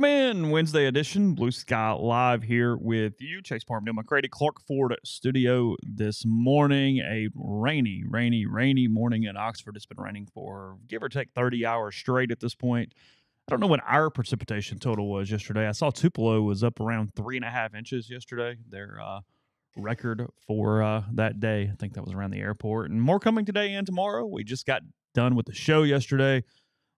Welcome in Wednesday edition, Blue Sky Live here with you, Chase Parham, Neal McCready, Clark Ford Studio this morning. A rainy, rainy, rainy morning in Oxford. It's been raining for give or take 30 hours straight at this point. I don't know what our precipitation total was yesterday. I saw Tupelo was up around three and a half inches yesterday. Their uh, record for uh, that day. I think that was around the airport. And more coming today and tomorrow. We just got done with the show yesterday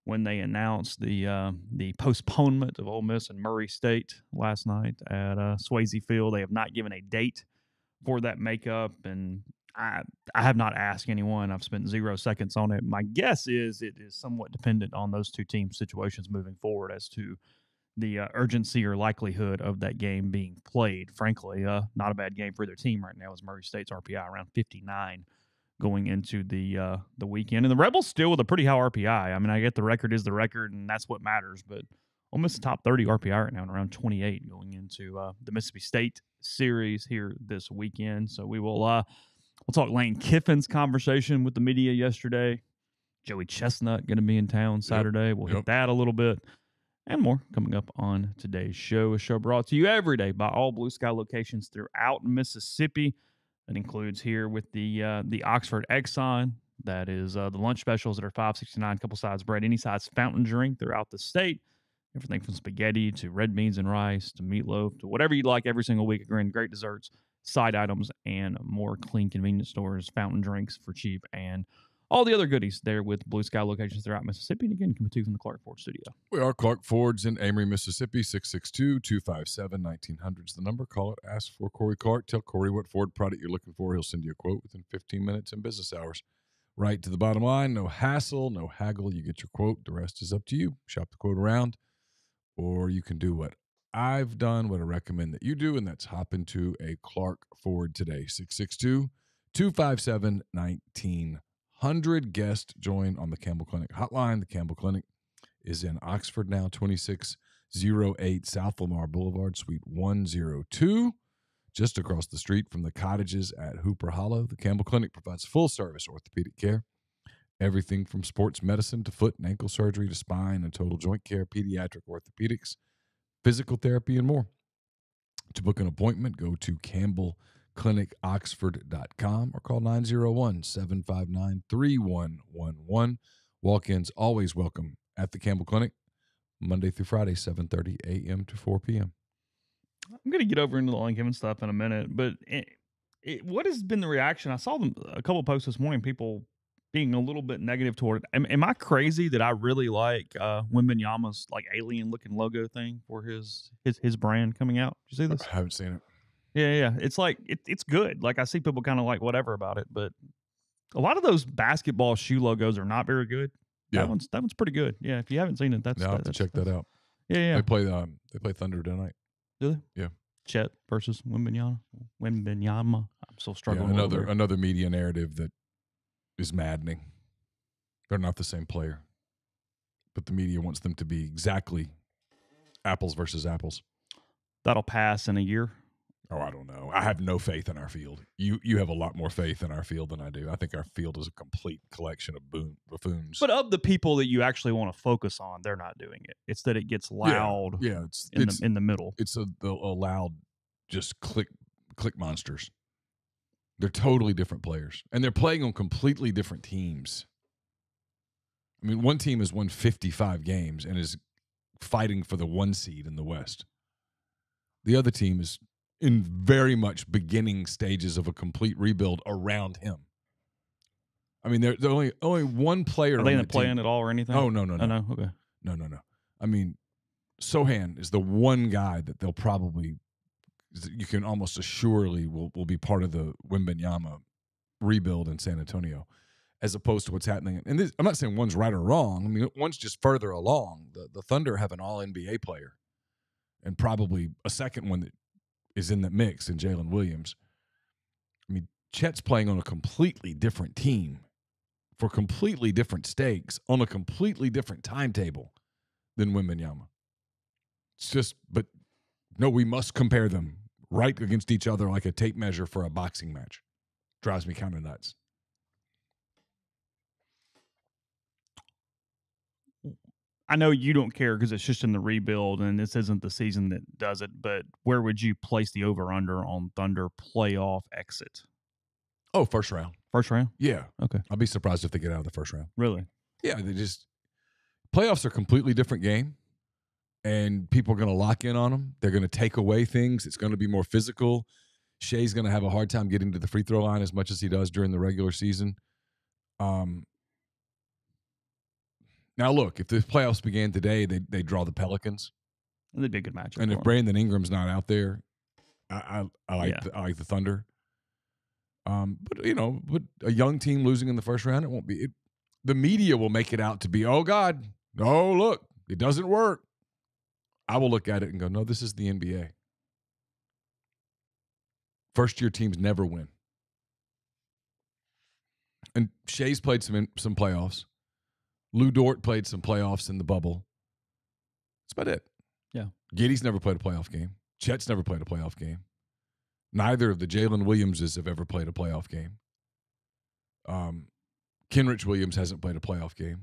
when they announced the uh, the postponement of Ole Miss and Murray State last night at uh, Swayze Field. They have not given a date for that makeup, and I I have not asked anyone. I've spent zero seconds on it. My guess is it is somewhat dependent on those two teams' situations moving forward as to the uh, urgency or likelihood of that game being played. Frankly, uh, not a bad game for their team right now. As Murray State's RPI around fifty nine going into the uh, the weekend. And the Rebels still with a pretty high RPI. I mean, I get the record is the record, and that's what matters. But almost top 30 RPI right now, and around 28 going into uh, the Mississippi State series here this weekend. So we will uh, we'll talk Lane Kiffin's conversation with the media yesterday. Joey Chestnut going to be in town Saturday. Yep. We'll yep. hit that a little bit. And more coming up on today's show. A show brought to you every day by all Blue Sky locations throughout Mississippi. That includes here with the uh, the Oxford Exxon. That is uh, the lunch specials that are five sixty nine, couple sides bread, any size fountain drink throughout the state. Everything from spaghetti to red beans and rice to meatloaf to whatever you'd like every single week. Again, great desserts, side items, and more clean convenience stores, fountain drinks for cheap, and all the other goodies there with Blue Sky locations throughout Mississippi. And again, coming to you from the Clark Ford studio. We are Clark Ford's in Amory, Mississippi, 662 257 1900 is the number. Call it, ask for Corey Clark. Tell Corey what Ford product you're looking for. He'll send you a quote within 15 minutes in business hours. Right to the bottom line, no hassle, no haggle. You get your quote. The rest is up to you. Shop the quote around, or you can do what I've done, what I recommend that you do, and that's hop into a Clark Ford today, 662 257 1900. 100 guests join on the Campbell Clinic hotline. The Campbell Clinic is in Oxford now, 2608 South Lamar Boulevard, Suite 102, just across the street from the cottages at Hooper Hollow. The Campbell Clinic provides full service orthopedic care, everything from sports medicine to foot and ankle surgery to spine and total joint care, pediatric orthopedics, physical therapy, and more. To book an appointment, go to Campbell clinicoxford.com or call 901-759-3111. Walk-ins always welcome at the Campbell Clinic, Monday through Friday, 7.30 a.m. to 4 p.m. I'm going to get over into the Lane Kiffin stuff in a minute, but it, it, what has been the reaction? I saw them a couple posts this morning, people being a little bit negative toward it. Am, am I crazy that I really like uh, Wembanyama's like alien looking logo thing for his his his brand coming out? Did you see this? I haven't seen it. Yeah, yeah. It's like it, it's good. Like I see people kind of like whatever about it, but a lot of those basketball shoe logos are not very good. Yeah. That one's that one's pretty good. Yeah, if you haven't seen it, that's yeah, have to check that out. Yeah, yeah. They play um they play Thunder tonight. Do they? Yeah. Chet versus Wembanyama. Wembanyama. I'm still struggling. Yeah, another another media narrative that is maddening. They're not the same player, but the media wants them to be exactly apples versus apples. That'll pass in a year. Oh, I don't know. I have no faith in our field. You you have a lot more faith in our field than I do. I think our field is a complete collection of boon, buffoons. But of the people that you actually want to focus on, they're not doing it. It's that it gets loud. Yeah, yeah it's in it's, the in the middle. It's a, a loud, just click click monsters. They're totally different players, and they're playing on completely different teams. I mean, one team has won 55 games and is fighting for the one seed in the West. The other team is in very much beginning stages of a complete rebuild around him. I mean, there's only only one player. Are they the playing at all or anything? Oh no, no, no, oh, no. Okay, no, no, no. I mean, Sochan is the one guy that they'll probably you can almost assuredly will will be part of the Wembanyama rebuild in San Antonio, as opposed to what's happening. And this, I'm not saying one's right or wrong. I mean, one's just further along. The the Thunder have an All NBA player, and probably a second one that is in the mix in Jalen Williams. I mean, Chet's playing on a completely different team for completely different stakes on a completely different timetable than Wembanyama. It's just, but no, we must compare them right against each other like a tape measure for a boxing match. Drives me kind of nuts. I know you don't care because it's just in the rebuild and this isn't the season that does it, but where would you place the over under on Thunder playoff exit? Oh, first round. First round? Yeah. Okay. I'll be surprised if they get out of the first round. Really? Yeah, they just playoffs are a completely different game, and people are going to lock in on them. They're going to take away things. It's going to be more physical. Shai's going to have a hard time getting to the free throw line as much as he does during the regular season. Um. Now look, if the playoffs began today, they they draw the Pelicans, That'd be a good matchup. and if. Brandon Ingram's not out there, I I, I like Yeah. the, I like the Thunder. Um, but you know, but a young team losing in the first round, it won't be. It, the media will make it out to be, oh God, no, look, it doesn't work. I will look at it and go, no, this is the NBA. First year teams never win. And Shai's played some in, some playoffs. Lu Dort played some playoffs in the bubble. That's about it. Yeah. Giddey's never played a playoff game. Chet's never played a playoff game. Neither of the Jalen Williamses have ever played a playoff game. Um, Kenrich Williams hasn't played a playoff game.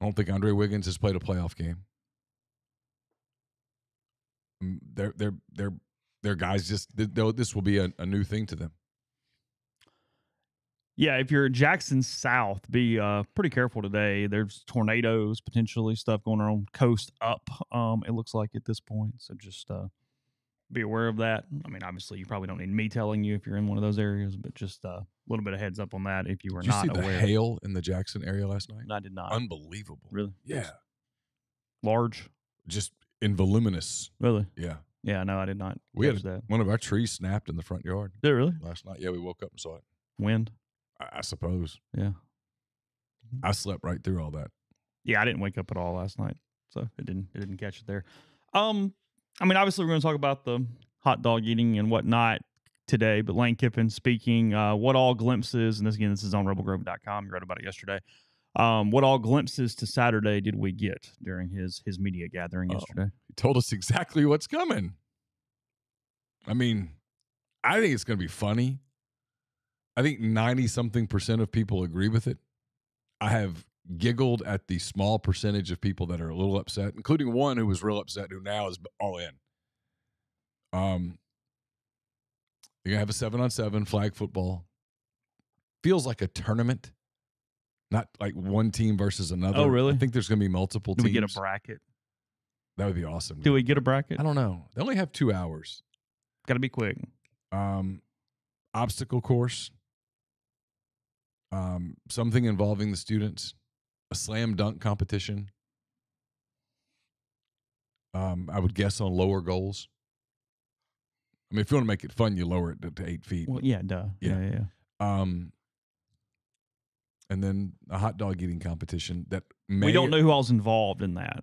I don't think Andre Wiggins has played a playoff game. Mm, They're they're they're they're guys just this will be a, a new thing to them. Yeah, if you're in Jackson South, be uh, pretty careful today. There's tornadoes, potentially stuff going on coast up. Um, it looks like at this point, so just uh, be aware of that. I mean, obviously, you probably don't need me telling you if you're in one of those areas, but just uh, a little bit of heads up on that if you were Did you not see the aware. hail in the Jackson area last night? I did not. Unbelievable. really? Yeah, Large? just in voluminous. Really? Yeah, Yeah, no, I did not. We had that. one of our trees snapped in the front yard Did it really? last night. Yeah, we woke up and saw it. Wind? I, I suppose Yeah. I slept right through all that. Yeah, I didn't wake up at all last night, so it didn't it didn't catch it there. Um, I mean, obviously we're going to talk about the hot dog eating and whatnot today, but Lane Kiffin speaking, uh, what all glimpses, and this again, this is on rebelgrove.com. You read about it yesterday. Um, what all glimpses to Saturday did we get during his his media gathering Oh. yesterday? He told us exactly what's coming. I mean, I think it's going to be funny. I think 90 something percent of people agree with it. I have giggled at the small percentage of people that are a little upset, including one who was real upset who now is all in. Um, you're going to have a seven on seven flag football. Feels like a tournament, not like one team versus another. Oh, really? I think there's going to be multiple teams. Do we get a bracket? that would be awesome. Do we get a bracket? I don't know. They only have two hours. Got to be quick. Um, obstacle course. Um, something involving the students. A slam dunk competition. Um, I would guess on lower goals. I mean, if you want to make it fun, you lower it to, eight feet. Well, yeah, duh. Yeah. Yeah, yeah. Um, and then a hot dog eating competition that may. We don't know who all's involved in that.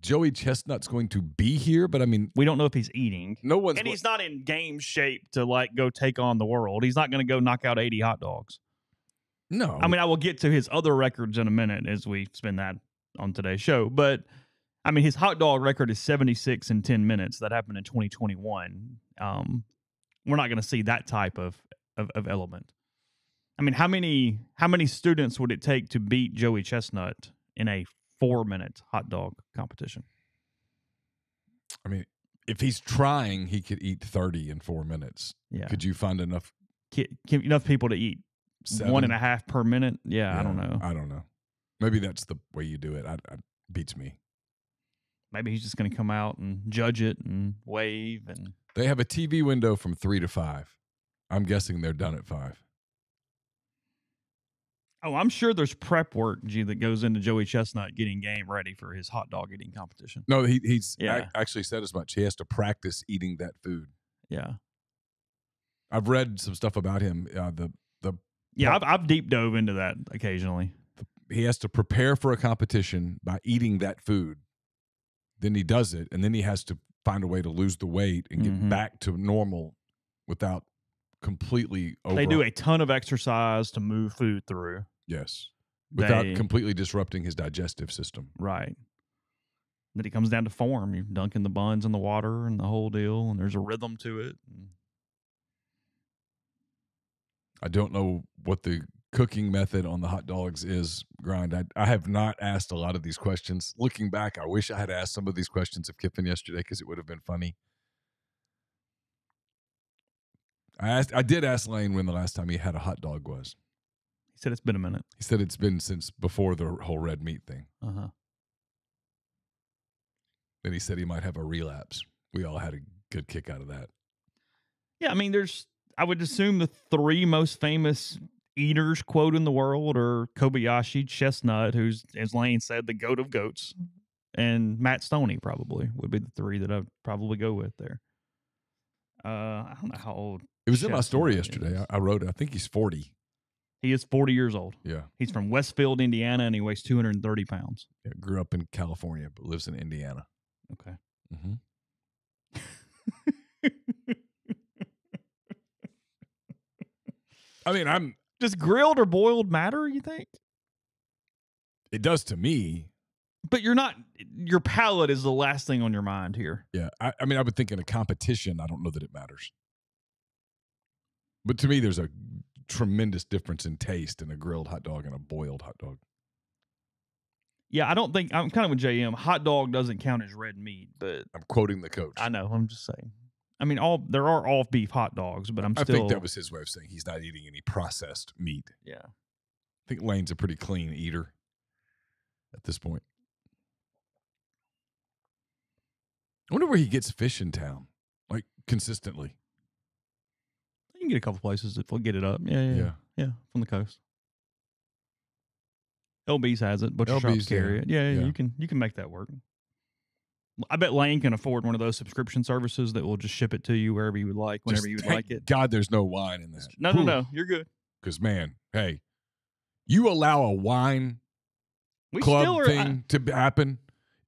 Joey Chestnut's going to be here, but I mean, We don't know if he's eating. no one's. And he's not in game shape to like go take on the world. He's not going to go knock out 80 hot dogs. No. I mean, I will get to his other records in a minute as we spend that on today's show. But I mean, his hot dog record is 76 in 10 minutes. That happened in 2021. Um, we're not going to see that type of, of of element. I mean, how many how many students would it take to beat Joey Chestnut in a four minute hot dog competition? I mean, if he's trying, he could eat thirty in four minutes. Yeah, Could you find enough? Ki- ki- enough people to eat one and a seven? half per minute. Yeah, I don't know. I don't know. Maybe that's the way you do it. I, I beats me. Maybe he's just going to come out and judge it and wave and They have a TV window from three to five. I'm guessing they're done at five. Oh, I'm sure there's prep work, G, that goes into Joey Chestnut getting game ready for his hot dog eating competition. No, he, he's Yeah. ac- actually said as much. He has to practice eating that food. Yeah. I've read some stuff about him. Uh, the Yeah, I've, I've deep dove into that occasionally. he has to prepare for a competition by eating that food. Then he does it, and then he has to find a way to lose the weight and get Mhm. back to normal without completely over. They do a ton of exercise to move food through. yes, without They- completely disrupting his digestive system. Right. Then it comes down to form. You're dunking the buns in the water and the whole deal, and there's a rhythm to it. I don't know what the cooking method on the hot dogs is grind. I, I have not asked a lot of these questions. Looking back, I wish I had asked some of these questions of Kiffin yesterday because it would have been funny. I asked, I did ask Lane when the last time he had a hot dog was. He said it's been a minute. He said it's been since before the whole red meat thing. Uh huh. Then he said he might have a relapse. We all had a good kick out of that. Yeah, I mean, there's. I would assume the three most famous eaters, quote, in the world are Kobayashi, Chestnut, who's, as Lane said, the goat of goats, and Matt Stonie probably would be the three that I'd probably go with there. Uh, I don't know how old It was in my story yesterday. I, I wrote it. I think he's 40. he is. Forty years old. Yeah. He's from Westfield, Indiana, and he weighs 230 pounds. yeah. Grew up in California, but lives in Indiana. Okay. Mm-hmm. I mean, I'm. Does grilled or boiled matter? You think? It does to me. But you're not. Your palate is the last thing on your mind here. Yeah. I, I mean, I would think in a competition, I don't know that it matters. But to me, there's a tremendous difference in taste in a grilled hot dog and a boiled hot dog. Yeah, I don't think I'm kind of with JM. Hot dog doesn't count as red meat, but I'm quoting the coach. I know. I'm just saying. I mean, all there are off beef hot dogs, but I'm I still. think that was his way of saying he's not eating any processed meat. yeah. I think Lane's a pretty clean eater at this point. I wonder where he gets fish in town, like consistently. You can get a couple places if we'll get it up. Yeah, yeah, yeah, yeah, from the coast. LB's has it. Butcher shops carry yeah. it. Yeah, yeah, Yeah. you can you can make that work. I bet Lane can afford one of those subscription services that will just ship it to you wherever you would like, whenever Just you would like it. God, there's no wine in that. No, no, no. You're good. Because man, hey, you allow a wine We still club are. I, thing to happen,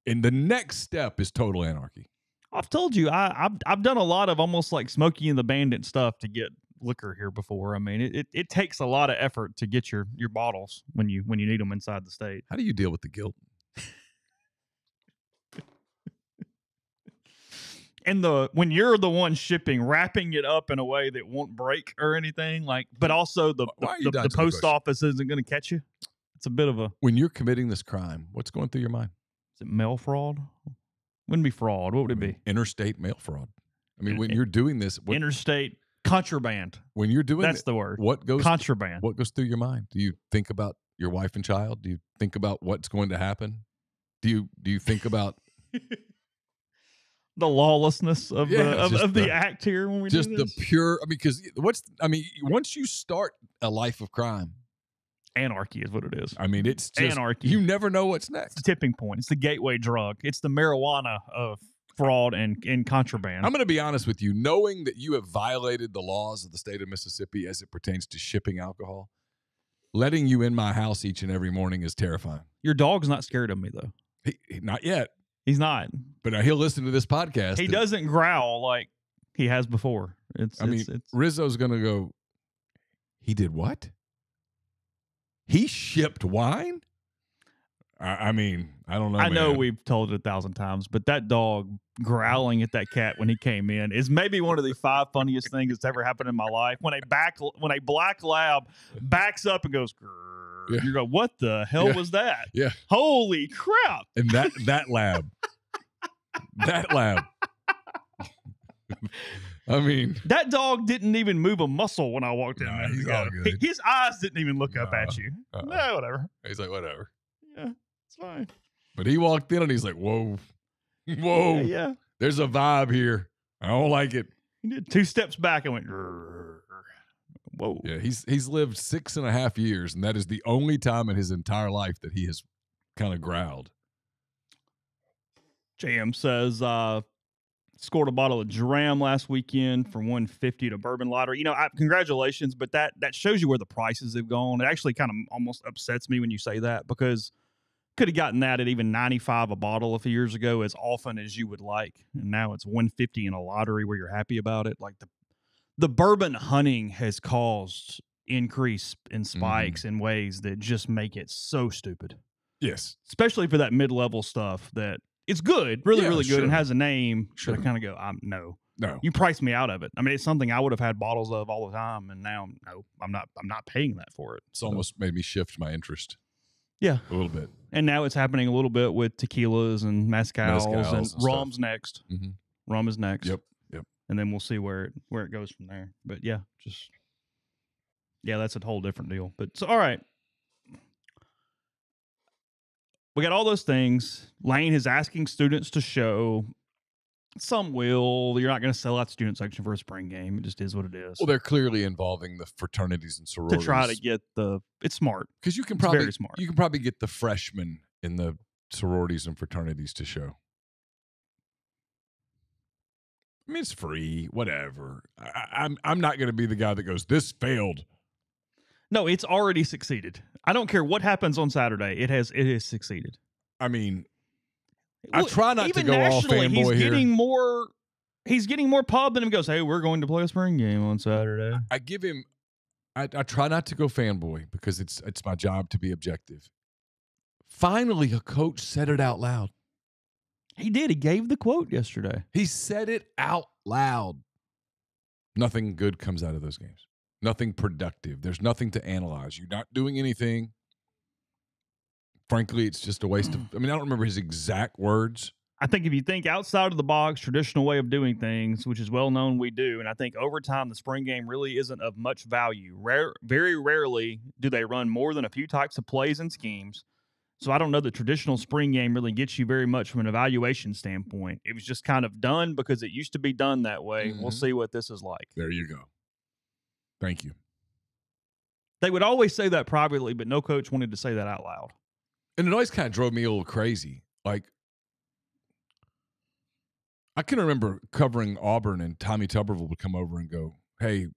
and the next step is total anarchy. I've told you, I, I've I've done a lot of almost like Smokey and the Bandit stuff to get liquor here before. I mean, it, it, it takes a lot of effort to get your your bottles when you when you need them inside the state. How do you deal with the guilt? And the when you're the one shipping, wrapping it up in a way that won't break or anything, like, but also the the, the, the post office isn't going to catch you. It's a bit of a When you're committing this crime, what's going through your mind? is it mail fraud? Wouldn't be fraud. What would it be? interstate mail fraud. I mean, when you're doing this, what, Interstate contraband. when you're doing That's it, the word. what goes Contraband. what goes through your mind? Do you think about your wife and child? Do you think about what's going to happen? Do you do you think about the lawlessness of Yeah, the of, of the, the- act here when we just do the pure? I mean, because what's I mean, once you start a life of crime, anarchy is what it is. I mean, it's just Anarchy. you never know what's next. It's the next. tipping point. It's the gateway drug. It's the marijuana of fraud and, and contraband. I'm going to be honest with you. Knowing that you have violated the laws of the state of Mississippi as it pertains to shipping alcohol, letting you in my house each and every morning is terrifying. Your dog's not scared of me though. He, he- not yet, He's not. but uh, he'll listen to this podcast. He and- doesn't growl like he has before. It's I mean, it's, it's Rizzo's going to go. He did what? He shipped wine. I, I mean, I don't know. I know we've told it a thousand times, but that dog growling at that cat when he came in is maybe one of the five funniest things that's ever happened in my life. When a back when a black lab backs up and goes, Yeah. you go, "What the hell Yeah. was that? Yeah. Holy crap!" and that that lab, that lab. I mean, That dog didn't even move a muscle when I walked in. Nah, he's all good. His eyes didn't even look up Nah, at you. uh-uh. No, whatever. he's like whatever. Fine. But he walked in and he's like, "Whoa, whoa, Yeah, yeah. there's a vibe here. I don't like it." He did two steps back and went. Whoa. Yeah, he's he's lived six and a half years, and that is the only time in his entire life that he has kind of growled. JM says, uh, scored a bottle of Dram last weekend from 150 to Bourbon Lottery. You know, I, congratulations, but that that shows you where the prices have gone. It actually kind of almost upsets me when you say that because could have gotten that at even 95 a bottle a few years ago as often as you would like. And now it's 150 in a lottery where you're happy about it. Like the the bourbon hunting has caused increase in mm-hmm. spikes in ways that just make it so stupid Yes, especially for that mid-level stuff that it's good, really, Yeah, really good, and has a name. Sure. But I kind of go, I'm no. No. You priced me out of it. I mean, it's something I would have had bottles of all the time, and now no, I'm not. I'm not paying that for it. It's almost made me shift my interest Yeah, a little bit. And now it's happening a little bit with tequilas and mezcals, Mezcals and, and stuff. rum's next. Mhm. Rum is next. Yep, yep. And then we'll see where it where it goes from there. But yeah, just yeah, that's a whole different deal. But so all right. We got all those things. Lane is asking students to show. Some will. You're not going to sell out student section for a spring game. It just is what it is. Well, they're clearly involving the fraternities and sororities to try to get the. It's smart. because you can It's probably smart. you can probably get the freshmen in the sororities and fraternities to show. I mean, it's free, whatever. I- I'm I'm not going to be the guy that goes, "This failed." No, it's already succeeded. I don't care what happens on Saturday. It has. It has succeeded. I mean, I try not to even go all nationally, he's fanboy here. getting more. He's getting more pub than him. Goes, hey, we're going to play a spring game on Saturday. I give him. I, I try not to go fanboy because it's it's my job to be objective. Finally, a coach said it out loud. He did. He gave the quote yesterday. He said it out loud. Nothing good comes out of those games. Nothing productive. There's nothing to analyze. You're not doing anything. Frankly, it's just a waste of. I mean, I don't remember his exact words. I think if you think outside of the box, traditional way of doing things, which is well known, we do, and I think over time the spring game really isn't of much value. Rare, very rarely do they run more than a few types of plays and schemes. So I don't know that traditional spring game really gets you very much from an evaluation standpoint. It was just kind of done because it used to be done that way. We'll Mhm. see what this is like. There you go. Thank you. They would always say that privately, but no coach wanted to say that out loud. And it always kind of drove me a little crazy. Like, I can remember covering Auburn, and Tommy Tuberville would come over and go, "Hey,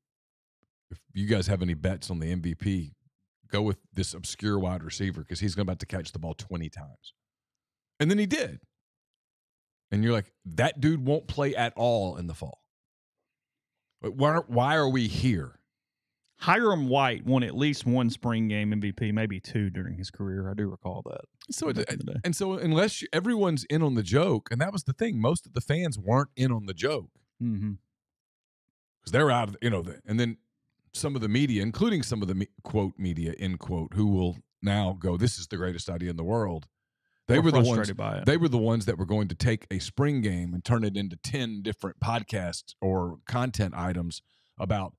if you guys have any bets on the MVP, go with this obscure wide receiver because he's about to catch the ball twenty times." And then he did. And you're like, that dude won't play at all in the fall. Why, why are we here? Hiram White won at least one spring game MVP, maybe two during his career. I do recall that. So it, back in the day. and so unless you, everyone's in on the joke, and that was the thing, most of the fans weren't in on the joke. Mm-hmm. because they're out of you know the, and then some of the media including some of the me, quote media end quote who will now go this is the greatest idea in the world they were the ones by it. they were the ones that were going to take a spring game and turn it into 10 different podcasts or content items about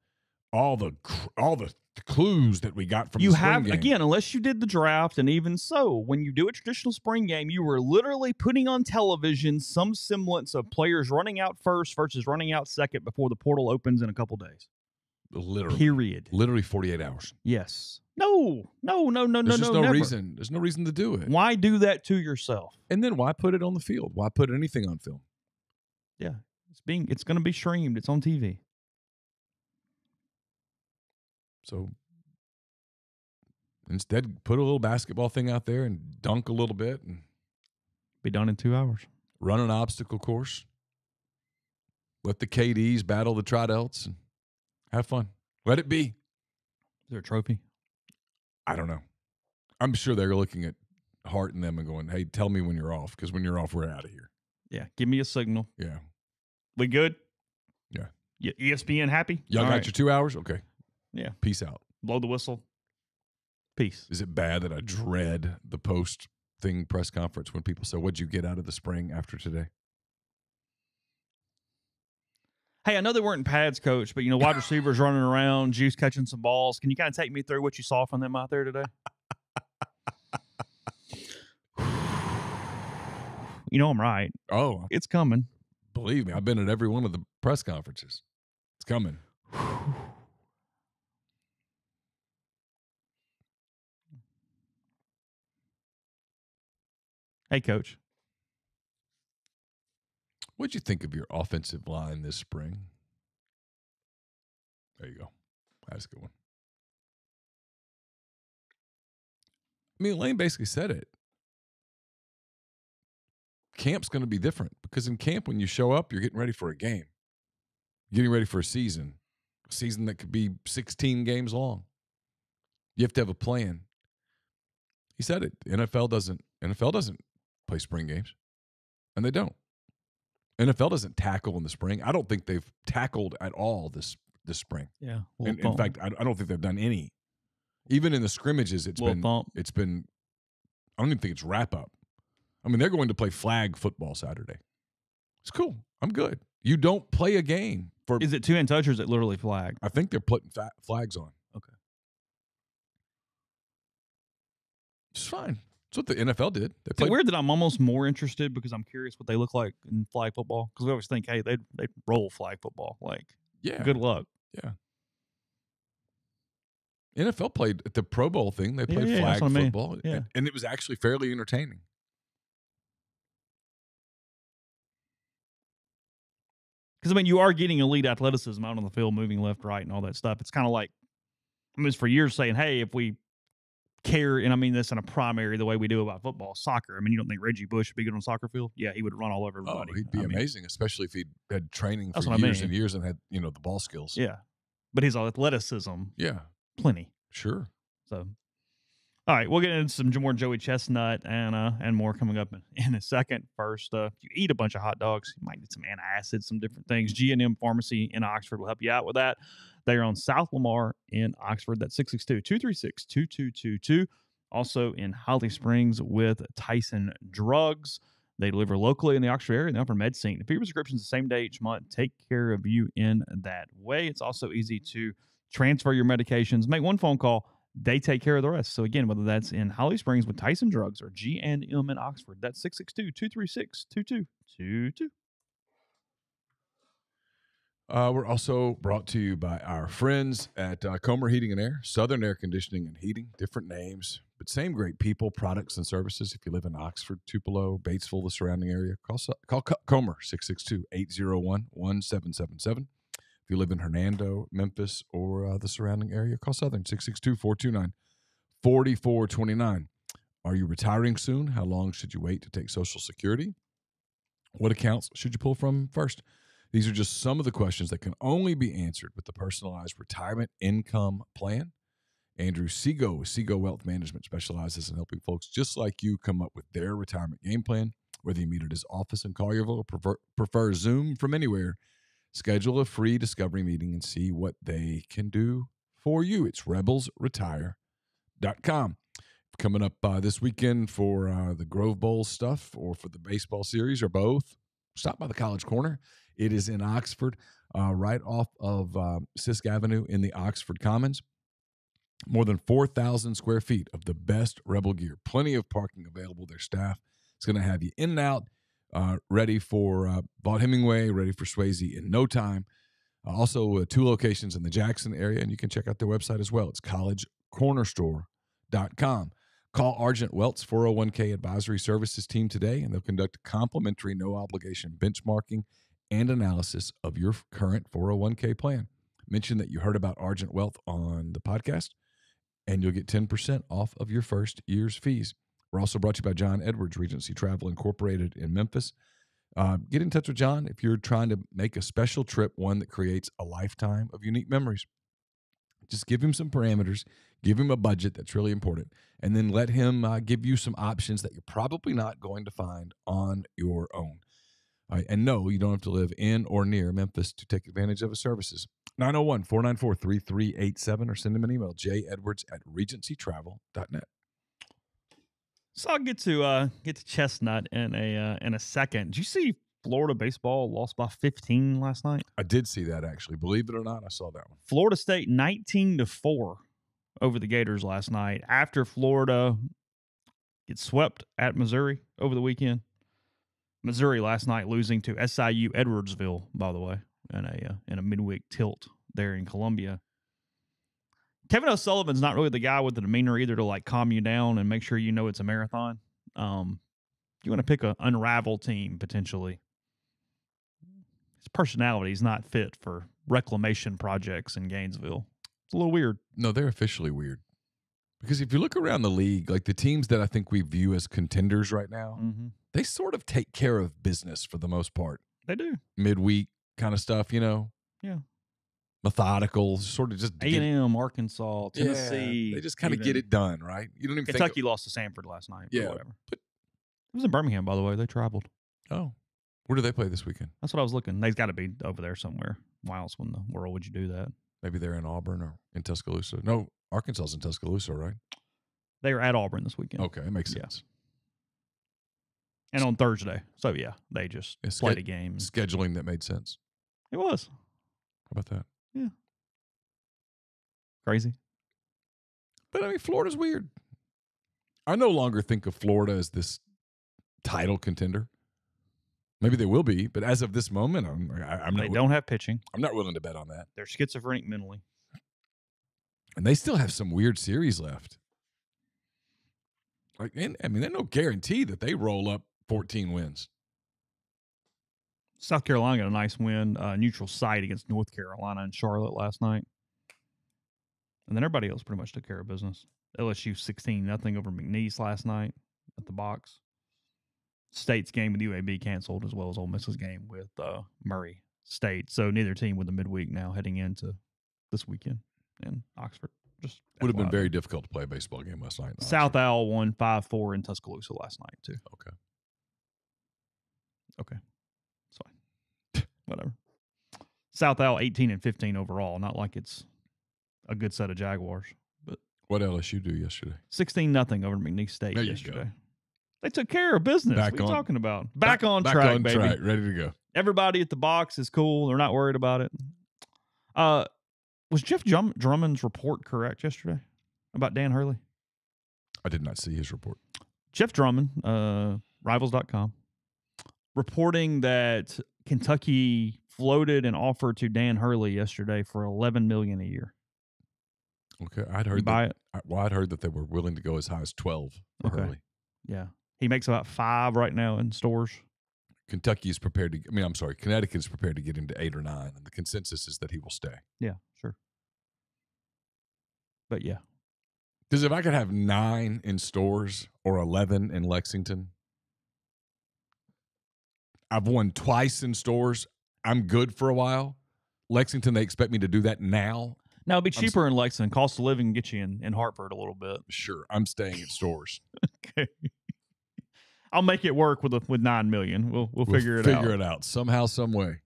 all the all the clues that we got from you have game. again, unless you did the draft, and even so, when you do a traditional spring game, you were literally putting on television some semblance of players running out first versus running out second before the portal opens in a couple days. literally Period. literally 48 hours Yes. No. No. No. No. there's no. no. no, never. reason there's no reason to do it Why do that to yourself? and then why put it on the field why put anything on film Yeah. It's being. It's going to be streamed. It's on TV. So instead, put a little basketball thing out there and dunk a little bit and Be done in two hours. run an obstacle course. Let the KDs battle the Tri Delts and have fun. Let it be. Is there a trophy? I don't know. I'm sure they're looking at Hart and them and going, hey, tell me when you're off because when you're off, we're out of here. Yeah. Give me a signal. Yeah. We good? Yeah. Y- E ESPN happy? Y'all All got right. your two hours? Okay. Yeah. Peace out. Blow the whistle. Peace. Is it bad that I dread the post thing press conference when people say, what'd you get out of the spring after today? Hey, I know they weren't in pads, coach, but you know, wide receivers running around, juice catching some balls. Can you kind of take me through what you saw from them out there today? you know I'm right. Oh, It's coming. Believe me, I've been at every one of the press conferences. It's coming. Hey, coach. What'd you think of your offensive line this spring? There you go. That's a good one. I mean, Lane basically said it. Camp's going to be different because in camp, when you show up, you're getting ready for a game, getting ready for a season, a season that could be 16 games long. You have to have a plan. He said it. NFL doesn't. NFL doesn't play spring games, and they don't. NFL doesn't tackle in the spring. I don't think they've tackled at all this this spring. Yeah. In, in fact, I, I don't think they've done any. Even in the scrimmages, it's been thump. it's been. I don't even think it's wrap up. I mean, they're going to play flag football Saturday. It's cool. I'm good. You don't play a game for. Is it two hand touch or is it literally flag? I think they're putting flags on. Okay. It's fine. That's what the NFL did. They played. weird that I'm almost more interested because I'm curious what they look like in flag football? Because we always think, hey, they they roll flag football. Like, Yeah. good luck. Yeah. NFL played at the Pro Bowl thing. They played yeah, that's flag what I mean. football, Yeah. and, and it was actually fairly entertaining. Because I mean, you are getting elite athleticism out on the field, moving left, right, and all that stuff. It's kind of like I mean, it's for years saying, hey, if we care, and I mean this in a primary the way we do about football, soccer. I mean, you don't think Reggie Bush would be good on soccer field? Yeah, he would run all over everybody. Oh, he'd be I mean, amazing, especially if he'd had training for what I years mean. and years and had you know the ball skills. Yeah, but his athleticism, yeah, plenty. sure. So, all right, we'll get into some more Joey Chestnut and uh, and more coming up in, in a second. First, uh, if you eat a bunch of hot dogs, you might need some antacids, some different things. G and M Pharmacy in Oxford will help you out with that. They are on South Lamar in Oxford. That's 662-236-2222. Also in Holly Springs with Tyson Drugs. They deliver locally in the Oxford area and they offer MedSync. If your prescriptions the same day each month, take care of you in that way. It's also easy to transfer your medications. Make one phone call they take care of the rest. So again, whether that's in Holly Springs with Tyson Drugs or G and M in Oxford, that's 662-236-2222. Uh, we're also brought to you by our friends at uh, Comer Heating and Air, Southern Air Conditioning and Heating, different names, but same great people, products, and services. If you live in Oxford, Tupelo, Batesville, the surrounding area, call, call Comer 662 801 1777. If you live in Hernando, Memphis, or uh, the surrounding area, call Southern 662 429 4429. Are you retiring soon? How long should you wait to take Social Security? What accounts should you pull from first? These are just some of the questions that can only be answered with the personalized retirement income plan. Andrew Sego with Sego Wealth Management specializes in helping folks just like you come up with their retirement game plan. Whether you meet at his office in Collierville or prefer, prefer Zoom from anywhere, schedule a free discovery meeting and see what they can do for you. It's rebelsretire.com. Coming up uh, this weekend for uh, the Grove Bowl stuff or for the baseball series or both, stop by the College Corner. It is in Oxford, uh, right off of uh, Sisk Avenue in the Oxford Commons. More than 4,000 square feet of the best Rebel gear. Plenty of parking available. Their staff is going to have you in and out, uh, ready for uh, Vaught Hemingway, ready for Swayze in no time. Also, uh, two locations in the Jackson area, and you can check out their website as well. It's collegecornerstore.com. Call Argent Wealth 401k Advisory Services team today, and they'll conduct a complimentary, no obligation benchmarking and analysis of your current 401k plan. Mention that you heard about Argent Wealth on the podcast, and you'll get 10% off of your first year's fees. We're also brought to you by John Edwards, Regency Travel Incorporated in Memphis. Uh, get in touch with John if you're trying to make a special trip, one that creates a lifetime of unique memories. Just give him some parameters, give him a budget that's really important, and then let him uh, give you some options that you're probably not going to find on your own. Right, and no, you don't have to live in or near Memphis to take advantage of his services. 901 494 3387 or send him an email, jedwards at regencytravel.net. So I'll get to uh get to Chestnut in a uh, in a second. Did you see Florida baseball lost by 15 last night? I did see that actually. Believe it or not, I saw that one. Florida State 19 to 4 over the Gators last night after Florida gets swept at Missouri over the weekend. Missouri last night losing to SIU Edwardsville, by the way, in a uh, in a midweek tilt there in Columbia. Kevin O'Sullivan's not really the guy with the demeanor either to like calm you down and make sure you know it's a marathon. Um, you want to pick an unravel team potentially. His personality is not fit for reclamation projects in Gainesville. It's a little weird. No, they're officially weird. Because if you look around the league, like the teams that I think we view as contenders right now, Mm-hmm. They sort of take care of business for the most part. They do. Midweek kind of stuff, you know? Yeah. Methodical, sort of just A and M, Arkansas, Yeah, Tennessee. they just kind of get it done, right? You don't even Kentucky think. lost to Samford last night. Yeah, or whatever. but- it was in Birmingham, by the way. They traveled. Oh, Where do they play this weekend? That's what I was looking. They've got to be over there somewhere. Why else in the world would you do that? Maybe they're in Auburn or in Tuscaloosa. No, Arkansas's in Tuscaloosa, right? They were at Auburn this weekend. Okay, it makes Yeah. And on Thursday. So yeah, they just It's played a game. Scheduling that made sense. It was How about that? Yeah. Crazy. But I mean, Florida's weird. I no longer think of Florida as this title contender. Maybe they will be, but as of this moment, I'm, I, I'm They not. don't have pitching. I'm not willing to bet on that. They're schizophrenic mentally. And they still have some weird series left. Like, and, I mean, there's no guarantee that they roll up 14 wins. South Carolina got a nice win, uh, neutral site against North Carolina and Charlotte last night. And then everybody else pretty much took care of business. LSU 16 nothing over McNeese last night at the box. State's game with UAB canceled as well as Ole Miss's game with uh, Murray State. So neither team with a midweek now heading into this weekend in Oxford. Just Would have been very difficult to play a baseball game last night. South. Owl won 5 4 in Tuscaloosa last night, too. Okay. Okay. It's fine. Whatever. South Owl 18 and 15 overall. Not like it's a good set of Jaguars. But what LSU do yesterday? 16 nothing over McNeese State you go. yesterday. They took care of business. Back what are you on- talking about? Back, on back track, on baby. track, ready to go. Everybody at the box is cool. They're not worried about it. Uh, was Jeff Drum- Drummond's report correct yesterday about Dan Hurley? I did not see his report. Jeff Drummond, uh, rivals.com, reporting that Kentucky floated an offer to Dan Hurley yesterday for 11 million a year. Okay, I'd heard. buy That, it? Well, I'd heard that they were willing to go as high as 12 for Okay. Hurley. Yeah. He makes about five right now in Storrs. Kentucky is prepared to. I mean, I'm sorry, Connecticut is prepared to get him to eight or nine, and the consensus is that he will stay. Yeah, sure. But yeah, Because if I could have nine in Storrs or 11 in Lexington, I've won twice in Storrs. I'm good for a while. Lexington, they expect me to do that now. now it'd be cheaper in Lexington. Cost of living get you in, in Hartford a little bit. Sure, I'm staying at Storrs. Okay. I'll make it work with a, with nine million. We'll we'll, We'll figure it figure out. Figure it out somehow, some way.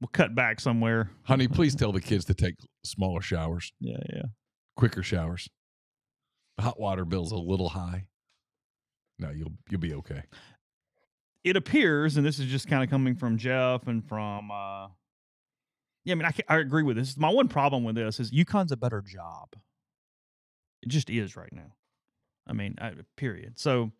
We'll cut back somewhere. Honey, please tell the kids to take smaller showers, Yeah, yeah. quicker showers. The hot water bill's a little high. No, you'll you'll be okay. it appears, and this is just kind of coming from Jeff and from, uh, yeah, I mean, I, I agree with this. My one problem with this is UConn's a better job. It just is right now. I mean, I, period. So,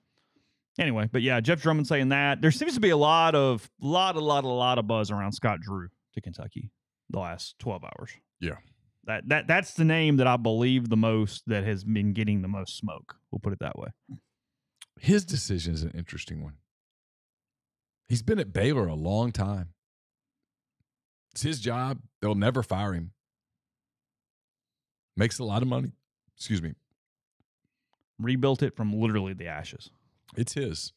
anyway, but yeah, Jeff Drummond saying that there seems to be a lot of, lot, a lot, a lot of buzz around Scott Drew to Kentucky the last twelve hours. Yeah. That that that's the name that I believe the most that has been getting the most smoke. We'll put it that way. His decision is an interesting one. He's been at Baylor a long time. It's his job. They'll never fire him. Makes a lot of money. Excuse me. Rebuilt it from literally the ashes. It's his.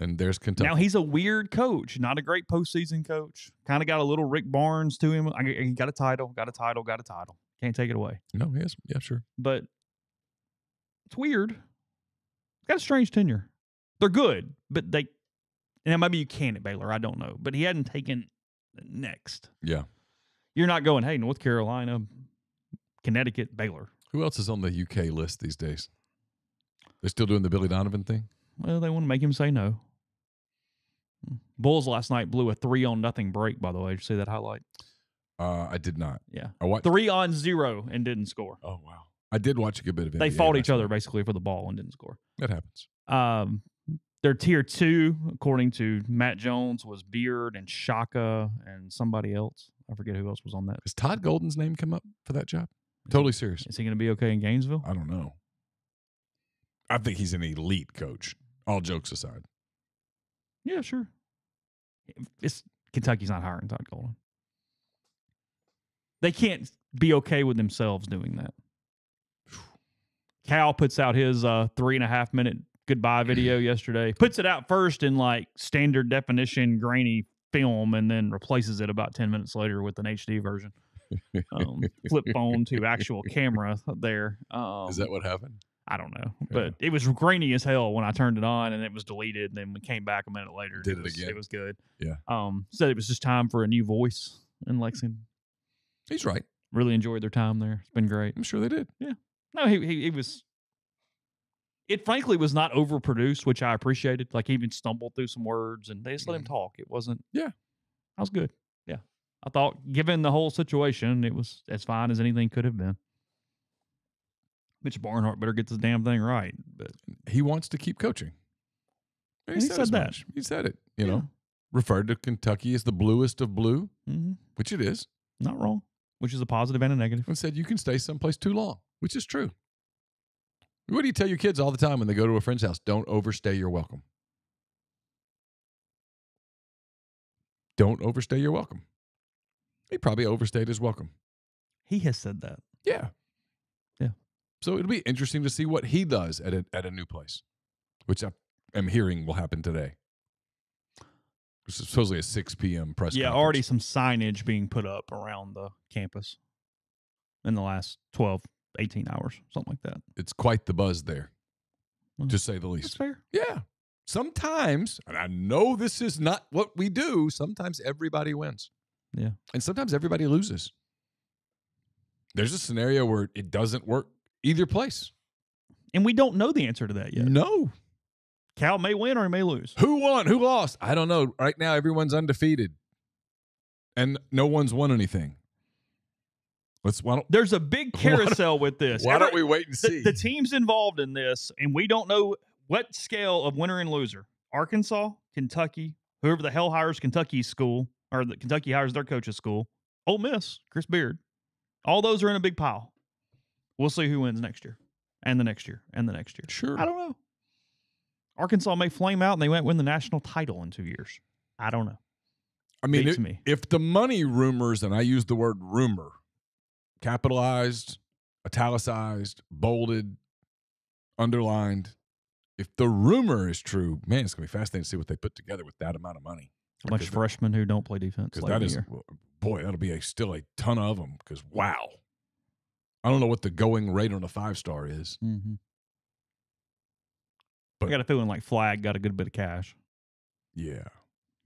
And there's Kentucky. Now he's a weird coach, not a great postseason coach. Kind of got a little Rick Barnes to him. He got a title, got a title, got a title. Can't take it away. no, he has. Yeah, sure. But it's weird. Got a strange tenure. They're good, but they and maybe you can at Baylor. I don't know, but he hadn't taken next. Yeah. You're not going. Hey, North Carolina, Connecticut, Baylor. Who else is on the UK list these days? They're still doing the Billy Donovan thing? Well, they want to make him say no. Bulls last night blew a three on nothing break. By the way, did you see that highlight? Uh, I did not. Yeah. I watched. Three on zero and didn't score. Oh, wow. I did watch a good bit of it. They fought each other basically for the ball and didn't score. That happens. Um, their tier two, according to Matt Jones, was Beard and Shaka and somebody else. I forget who else was on that. Has Todd Golden's name come up for that job? Totally serious. Is he going to be okay in Gainesville? I don't know. I think he's an elite coach. All jokes aside. Yeah, sure. It's Kentucky's not hiring Todd Golden. They can't be okay with themselves doing that. Cal puts out his uh, three and a half minute goodbye video yesterday. Puts it out first in like standard definition, grainy film, and then replaces it about ten minutes later with an HD version. Um, flip phone to actual camera there. Um, Is that what happened? I don't know, Yeah. but it was grainy as hell when I turned it on, and it was deleted. And then we came back a minute later. Did it was, again. It was good. Yeah. Um. Said it was just time for a new voice in Lexington. He's right. Really enjoyed their time there. It's been great. I'm sure they did. No, he he, he was. It frankly was not overproduced, which I appreciated. Like he even stumbled through some words, and they just let him Mhm. talk. It wasn't. Yeah. that was good. Yeah, I thought given the whole situation, it was as fine as anything could have been. Mitch Barnhart better get this damn thing right. But He wants to keep coaching. And he said as that. much. He said it. You Yeah. know, referred to Kentucky as the bluest of blue, hmm which it is, not wrong, which is a positive and a negative. and said you can stay someplace too long, which is true. What do you tell your kids all the time when they go to a friend's house? Don't overstay your welcome. Don't overstay your welcome. He probably overstayed his welcome. He has said that. Yeah. Yeah. So it'll be interesting to see what he does at a, at a new place, which I am hearing will happen today. This is supposedly a 6 p.m. press yeah, conference. already some signage being put up around the campus in the last 12, 18 hours, something like that. It's quite the buzz there, Well, to say the That's least. fair. Yeah. Sometimes, and I know this is not what we do, sometimes everybody wins. Yeah. And sometimes everybody loses. There's a scenario where it doesn't work either place. And we don't know the answer to that yet. No. Cal may win or he may lose. Who won? Who lost? I don't know. Right now, everyone's undefeated, and no one's won anything. Let's why don't, There's a big carousel with this. why don't we wait and see? the teams involved in this, and we don't know what scale of winner and loser. Arkansas, Kentucky, whoever the hell hires Kentucky's school, or the Kentucky hires their coach's school, Ole Miss, Chris Beard. All those are in a big pile. We'll see who wins next year, and the next year, and the next year. sure. I don't know. Arkansas may flame out and they might win the national title in two years. I don't know. I mean, it- me. if the money rumors, and I use the word rumor, capitalized, italicized, bolded, underlined, if the rumor is true, man, it's gonna be fascinating to see what they put together with that amount of money. A bunch of freshmen who don't play defense. Because that is, year. boy, that'll be a, still a ton of them. Because wow, I don't know what the going rate on a five star is. Mhm. But- I got a feeling like Flagg got a good bit of cash. Yeah,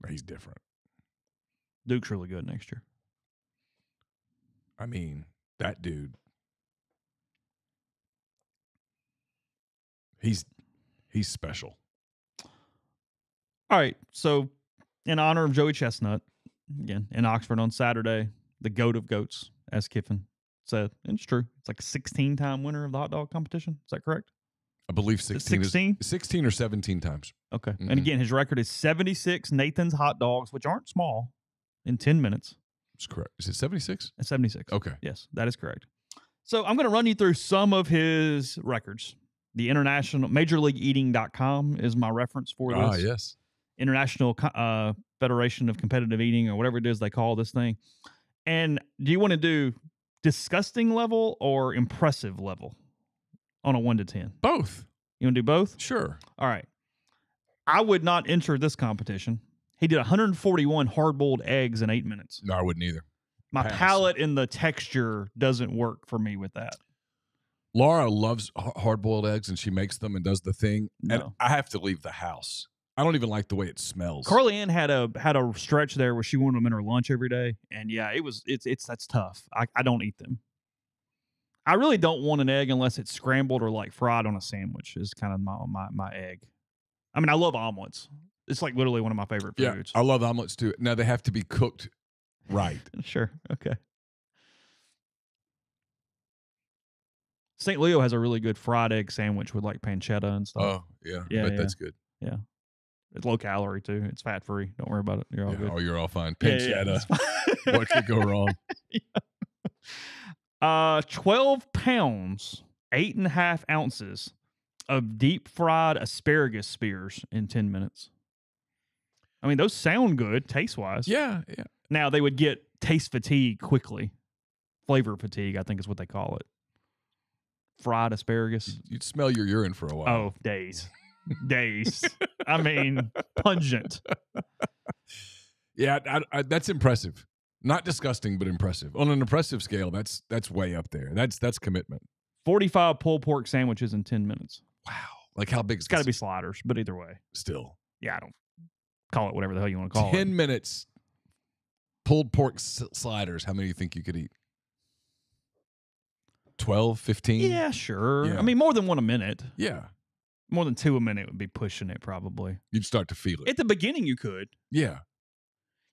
he's different. Duke's really good next year. I mean, that dude. He's he's special. All right. So, in honor of Joey Chestnut, again, in Oxford on Saturday, the goat of goats, as Kiffin said. And it's true. It's like a 16 time winner of the hot dog competition. Is that correct? I believe Is it 16 is- 16? 16 or 17 times. Okay. Mhm. And again, his record is 76 Nathan's hot dogs, which aren't small, in 10 minutes. That's correct. Is it 76? At 76. Okay. Yes, that is correct. So I'm going to run you through some of his records. The international major league majorleagueeating.com is my reference for this. Ah, yes. International uh, Federation of Competitive Eating or whatever it is they call this thing. And do you want to do disgusting level or impressive level on a 1 to 10? Both. You want to do both? Sure. All right. I would not enter this competition. He did 141 hard-boiled eggs in 8 minutes. No, I wouldn't either. My Pass. palate and the texture doesn't work for me with that. Laura loves hard boiled eggs and she makes them and does the thing. And I have to leave the house. I don't even like the way it smells. Carly Ann had a had a stretch there where she wanted them in her lunch every day, and yeah, it was it's it's that's tough. I, I don't eat them. I really don't want an egg unless it's scrambled or like fried on a sandwich. Is kind of my my my egg. I mean, I love omelets. It's like literally one of my favorite yeah, foods. I love omelets too. Now they have to be cooked right. Sure. Okay. St. Leo has a really good fried egg sandwich with like pancetta and stuff. oh, yeah. Yeah, yeah. that's good. Yeah. It's low calorie too. It's fat free. Don't worry about it. You're all Yeah, good. oh, you're all fine. Yeah, yeah, Pancetta. fine. what could go wrong? Uh, 12 pounds, eight and a half ounces of deep fried asparagus spears in 10 minutes. I mean, those sound good taste wise. Yeah, yeah. Now they would get taste fatigue quickly. Flavor fatigue, I think is what they call it. Fried asparagus. You'd smell your urine for a while. Oh, days. days. I mean, pungent. Yeah, I, I, that's impressive. Not disgusting, but impressive. On an impressive scale, that's that's way up there. That's that's commitment. 45 pulled pork sandwiches in 10 minutes. Wow. Like how big? It's got to be sliders, but either way, still yeah, I don't call it whatever the hell you want to call ten it. minutes. Pulled pork sliders. How many do you think you could eat? 12, 15? Yeah, sure. Yeah. I mean, more than one a minute. Yeah. More than two a minute would be pushing it probably. You'd start to feel it. At the beginning, you could. yeah.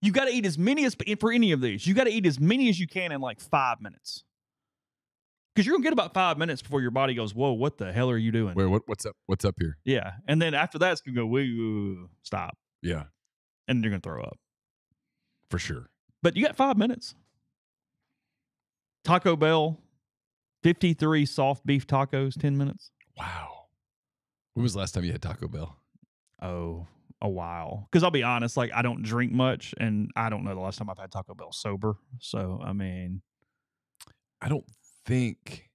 You got to eat as many as for any of these. You got to eat as many as you can in like five minutes. Because you're gonna get about five minutes before your body goes, "Whoa, what the hell are you doing?" Wait, what, what's up? What's up here? Yeah, and then after that, it's gonna go, "Woo, stop," Yeah, and you're gonna throw up. for sure. But you got five minutes. Taco Bell, fifty-three soft beef tacos, ten minutes. Wow. When was the last time you had Taco Bell? Oh, a while. Because I'll be honest, like I don't drink much, and I don't know the last time I've had Taco Bell sober. So I mean, I don't think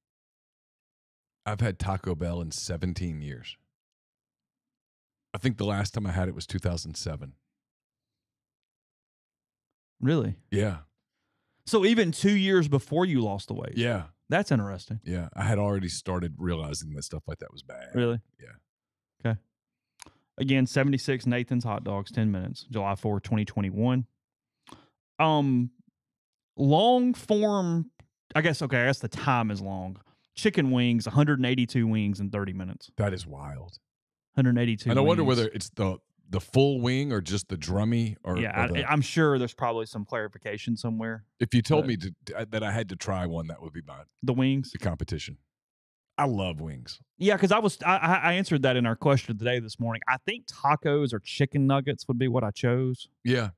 I've had Taco Bell in 17 years. I think the last time I had it was 2007. really. Yeah. So even two years before you lost the weight. Yeah. That's interesting. Yeah. I had already started realizing that stuff like that was bad. Really? Yeah. Okay. Again, 76 Nathan's hot dogs, 10 minutes, July 4, 2021. Um long form, I guess okay, I guess the time is long. Chicken wings, 182 wings in 30 minutes. That is wild. 182 and I wonder whether it's the the full wing or just the drummy or, Yeah, or the- I, I'm sure there's probably some clarification somewhere. if you told me to, to- uh, that I had to try one, that would be my The wings. the competition. I love wings. Yeah, because I was I, I answered that in our question today this morning. I think tacos or chicken nuggets would be what I chose. Yeah.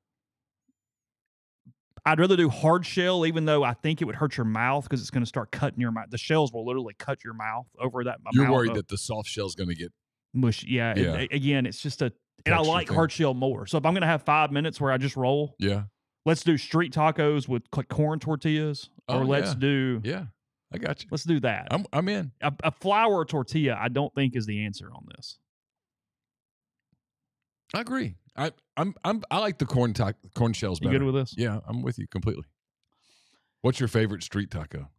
I'd rather do hard shell, even though I think it would hurt your mouth because it's going to start cutting your mouth. The shells will literally cut your mouth over that. You're worried that the soft shell's going to get mush. Yeah, Yeah. a- again, it's just a. And I like thing. hard shell more. So if I'm going to have five minutes where I just roll, yeah. let's do street tacos with like corn tortillas, or Oh, let's yeah. do Yeah. I got you. let's do that. I'm I'm in. a, a flour tortilla, I don't think is the answer on this. I agree. I I'm I'm I like the corn tac corn shells better. You good with this? yeah, I'm with you completely. What's your favorite street taco?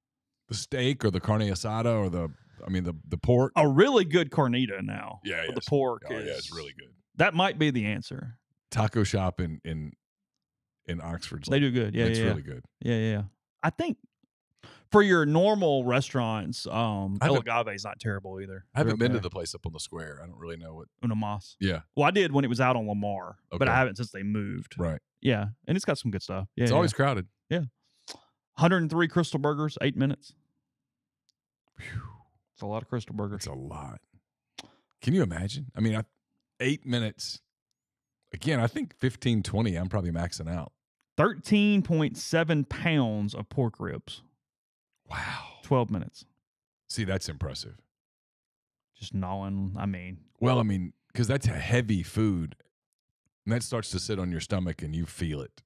The steak or the carne asada or the I mean the the pork? A really good carnita now. Yeah, yes. the pork. Oh yeah, is- it's really good. That might be the answer. Taco shop in in in Oxford's They do good. Yeah, it's yeah, really good. yeah, yeah, yeah. I think for your normal restaurants, um, El Agave is not terrible either. I haven't They're been to the place up on the square. I don't really know what. Una Mas. Yeah, Well, I did when it was out on Lamar, but I haven't since they moved. right. Yeah, and it's got some good stuff. Yeah, it's yeah. always crowded. Yeah. 103 Krystal Burgers, eight minutes. It's a lot of Krystal Burgers. It's a lot. Can you imagine? I mean, I, eight minutes. Again, I think 15, 20, I'm probably maxing out. 13.7 pounds of pork ribs, Wow. 12 minutes. See, that's impressive. Just gnawing. I mean, Well, I mean, because that's a heavy food. And that starts to sit on your stomach and you feel it.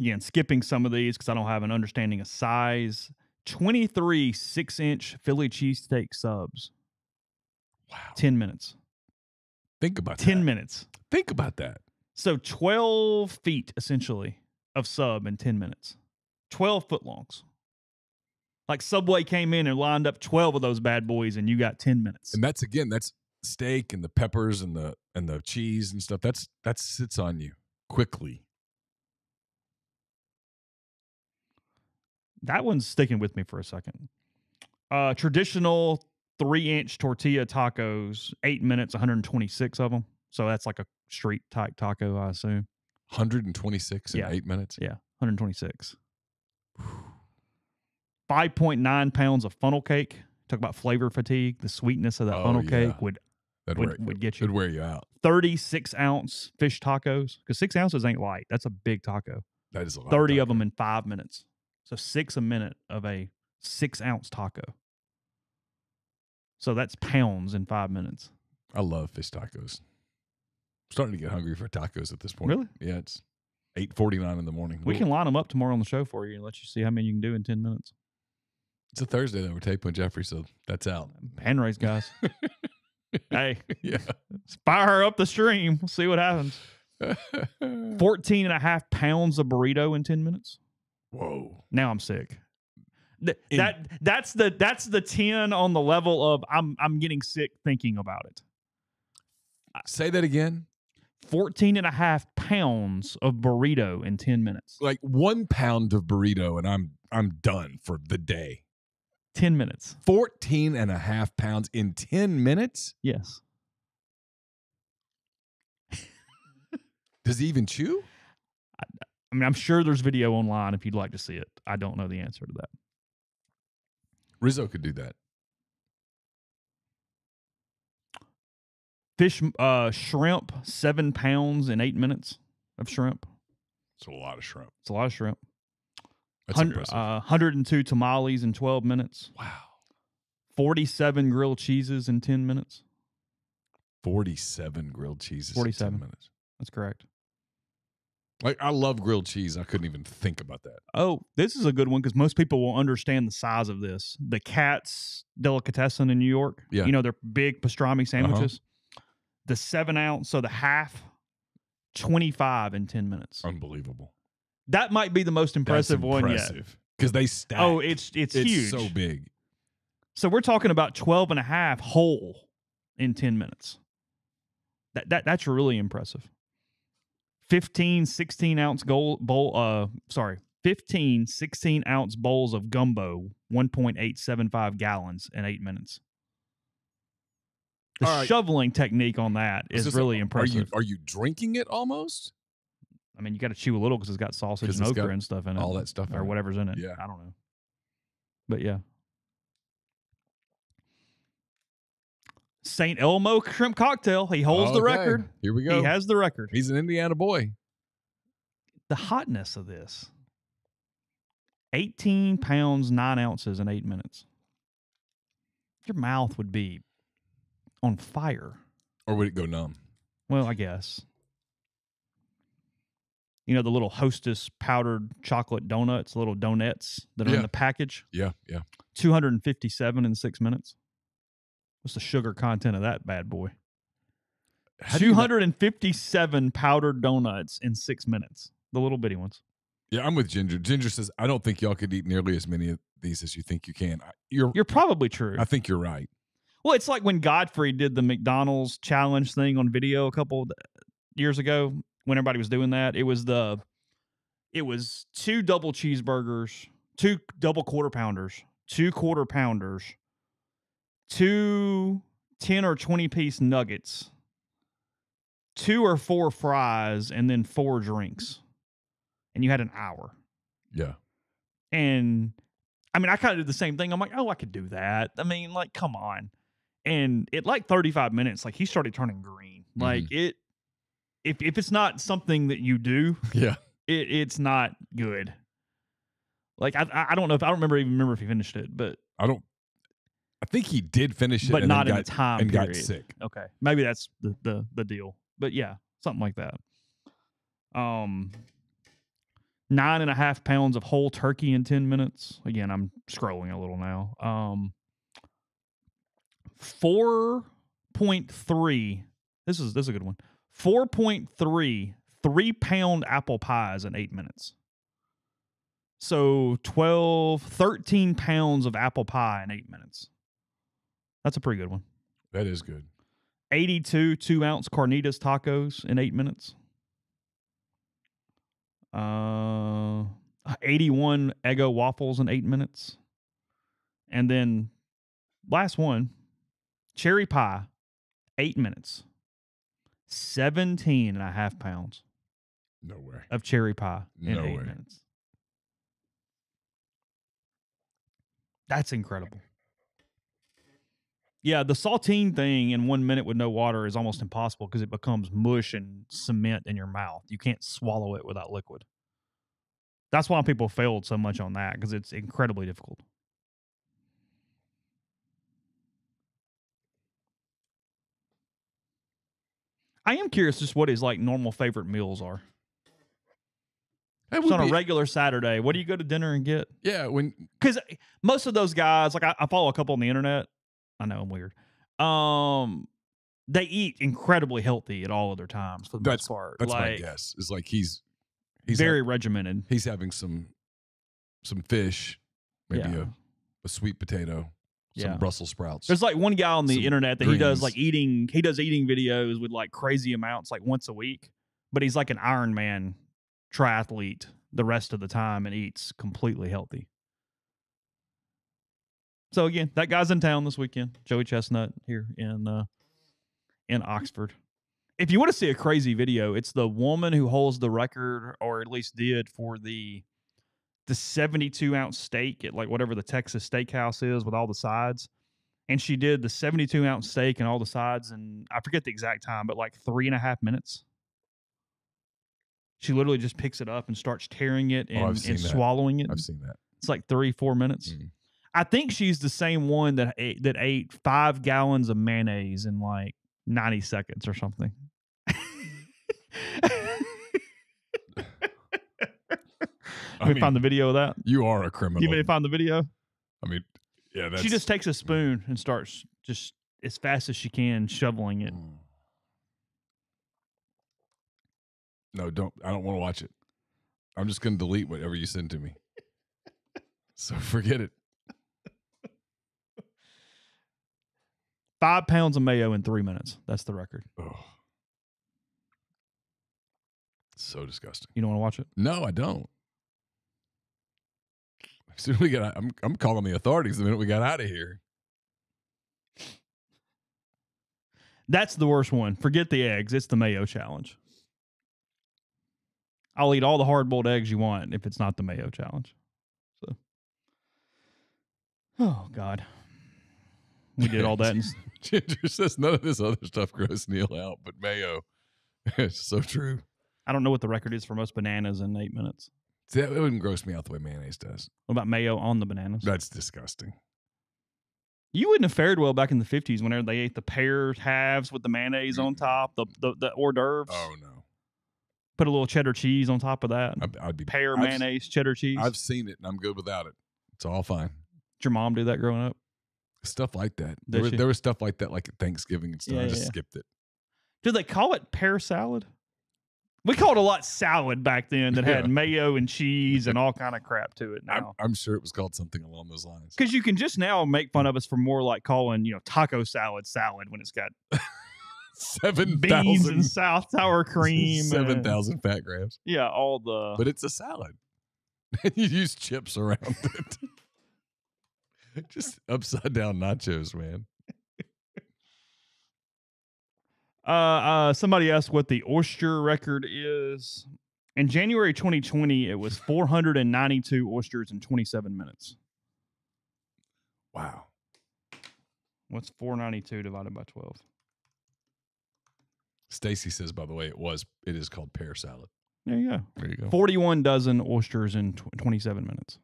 again, skipping some of these because I don't have an understanding of size. 23 six inch Philly cheesesteak subs, Wow. 10 minutes. Think about 10 that. minutes. Think about that. So 12 feet essentially of sub in 10 minutes. 12 foot longs. Like Subway came in and lined up 12 of those bad boys and you got 10 minutes. And that's again, that's steak and the peppers and the and the cheese and stuff. That's that sits on you quickly. That one's sticking with me for a second. Uh, traditional three inch tortilla tacos, eight minutes, 126 of them. So that's like a street type taco, I assume. 126 in Yeah. eight minutes. Yeah, 126. 5.9 pounds of funnel cake. Talk about flavor fatigue. The sweetness of that Oh, funnel yeah. cake would, That'd, would, would get it'd wear you out. 36 ounce fish tacos. Because six ounces ain't light. That's a big taco. That is a lot. 30 of them in five minutes. So six a minute of a six ounce taco. So that's pounds in five minutes. I love fish tacos. I'm starting to get hungry for tacos at this point. Really? Yeah, it's 8:49 in the morning. We We'll- can line them up tomorrow on the show for you and let you see how many you can do in 10 minutes. It's a Thursday that we're taping Jeffrey, so that's out. Uh, hand raise, guys. hey, yeah. fire her up the stream. We'll see what happens. 14 and a half pounds of burrito in 10 minutes. Whoa. Now I'm sick. Th- In- that that's the that's the 10 on the level of I'm I'm getting sick thinking about it. Say that again. 14 and a half pounds of burrito in 10 minutes. Like one pound of burrito, and I'm I'm done for the day. 10 minutes. 14 and a half pounds in 10 minutes? Yes. Does he even chew? I mean, I'm sure there's video online if you'd like to see it. I don't know the answer to that. Rizzo could do that. Fish, uh, shrimp, seven pounds in eight minutes of shrimp. It's a lot of shrimp. It's a lot of shrimp. That's Hun- impressive. uh, 102 tamales in 12 minutes. wow. 47 grilled cheeses in 10 minutes. 47 grilled cheeses 47. in 10 minutes. That's correct. Like I love grilled cheese. I couldn't even think about that. Oh, this is a good one because most people will understand the size of this. The Katz's Delicatessen in New York. Yeah. Uh-huh. You know, their big pastrami sandwiches. The seven ounce, so the half, 25 in 10 minutes. Unbelievable. That might be the most impressive, one yet. Because they stack. Oh, it's it's, it's huge. so big. So we're talking about 12 and a half whole in 10 minutes. That, that that's really impressive. 15, 16 ounce goal, bowl, uh, sorry, 15, 16 ounce bowls of gumbo, 1.875 gallons in eight minutes. The right. shoveling technique on that Is is really Are impressive. you are you drinking it almost? I mean, you got to chew a little because it's got sausage and okra and stuff in it, All that stuff in or whatever's in it. Yeah. I don't know, but yeah. St. Elmo shrimp cocktail. He holds the record. Here we go. He has the record. He's an Indiana boy. the hotness of this 18 pounds 9 ounces in 8 minutes your mouth would be on fire Or would it go numb? well i guess you know the little hostess powdered chocolate donuts little donuts that are Yeah. in the package Yeah, yeah. 257 in 6 minutes what's the sugar content of that bad boy How do you not- 257 powdered donuts in 6 minutes the little bitty ones yeah, I'm with Ginger. Ginger says, I don't think y'all could eat nearly as many of these as you think you can. You're, you're probably true I think you're right. Well, it's like when Godfrey did the McDonald's challenge thing on video a couple years ago when everybody was doing that. It was the it was two double cheeseburgers, two double quarter pounders, two quarter pounders, two 10 or 20 piece nuggets, two or four fries, and then four drinks. And you had an hour. Yeah. And I mean, I kind of did the same thing. I'm like, oh, I could do that. I mean, like, come on. And it like 35 minutes, like he started turning green. Like mm-hmm. it, if if it's not something that you do, Yeah. it, it's not good. Like I I- I don't know if I don't remember even remember if he finished it, but I don't, I think he did finish it. but and not in got, the time and period. got sick. Okay, maybe that's the the the deal. But yeah, something like that. Um, nine and a half pounds of whole turkey in ten minutes. Again, I'm scrolling a little now. Um, four point three. This is this is a good one. Four point three three pound apple pies in eight minutes. So 12, 13 pounds of apple pie in eight minutes. That's a pretty good one. That is good. 82 two ounce carnitas tacos in eight minutes. Uh, 81 Eggo waffles in eight minutes. And then last one, cherry pie, eight minutes. 17 and a half pounds No way. of cherry pie in No eight way. minutes. That's incredible. Yeah, the saltine thing in one minute with no water is almost impossible because it becomes mush and cement in your mouth. You can't swallow it without liquid. That's why people failed so much on that because it's incredibly difficult. I am curious just what his like normal favorite meals are. Would on a regular Saturday, what do you go to dinner and get? yeah, when because most of those guys, like I, I follow a couple on the internet. I know I'm weird. Um, they eat incredibly healthy at all other times for the That's- most part. that's my like guess. Is like he's he's very ha- regimented. he's having some some fish maybe Yeah. a, a sweet potato, some Yeah. Brussels sprouts. There's like one guy on the internet that he does like eating. He does eating videos with like crazy amounts, like once a week. But he's like an Iron Man triathlete the rest of the time and eats completely healthy. So again, that guy's in town this weekend. Joey Chestnut here in uh, in Oxford. If you want to see a crazy video, it's the woman who holds the record, or at least did, for the the 72 ounce steak at like whatever the Texas steakhouse is with all the sides. And she did the 72 ounce steak and all the sides, and I forget the exact time, but like three and a half minutes. She literally just picks it up and starts tearing it Oh, and, seen and swallowing it. I've seen that. It's like three, four minutes. Mm. I think she's the same one that ate, that ate five gallons of mayonnaise in like 90 seconds or something. I we mean, found the video of that. you are a criminal. You may find the video. I mean, yeah, that's she just takes a spoon and starts just as fast as she can shoveling it. Mm. No, don't. I don't want to watch it. I'm just going to delete whatever you send to me. so forget it. Five pounds of mayo in three minutes. That's the record. Oh. So disgusting. You don't want to watch it? No, I don't. As soon as we got, I'm I'm calling the authorities the minute we got out of here. That's the worst one. Forget the eggs. It's the mayo challenge. I'll eat all the hard boiled eggs you want if it's not the mayo challenge. So, oh God, we did all that. In, Ginger says none of this other stuff gross Neal out, but mayo. it's so true. I don't know what the record is for most bananas in eight minutes. See, that wouldn't gross me out the way mayonnaise does. What about mayo on the bananas? That's disgusting. You wouldn't have fared well back in the fifties whenever they ate the pear halves with the mayonnaise on top, the the, the hors d'oeuvres. Oh no, Put a little cheddar cheese on top of that. I'd, I'd be pear I've- mayonnaise, cheddar cheese. I've seen it and I'm good without it. It's all fine. Did your mom do that growing up? Stuff like that. There was, there was stuff like that, like at Thanksgiving and stuff. Yeah, I just yeah. skipped it. Do they call it pear salad? We called a lot salad back then that had Yeah. mayo and cheese and all kind of crap to it I'm, now. I'm sure it was called something along those lines. Because you can just now make fun mm. of us for more like calling, you know, taco salad salad when it's got Seven beans thousand and south sour cream. seven thousand fat grams. Yeah, all the. But it's a salad. You use chips around it. Just upside down nachos, man. Uh, uh, somebody asked what the oyster record is. In January 2020, it was 492 oysters in 27 minutes. Wow. What's 492 divided by 12? Stacy says, by the way, it was it is called pear salad. There you go. There you go. 41 dozen oysters in tw- 27 minutes.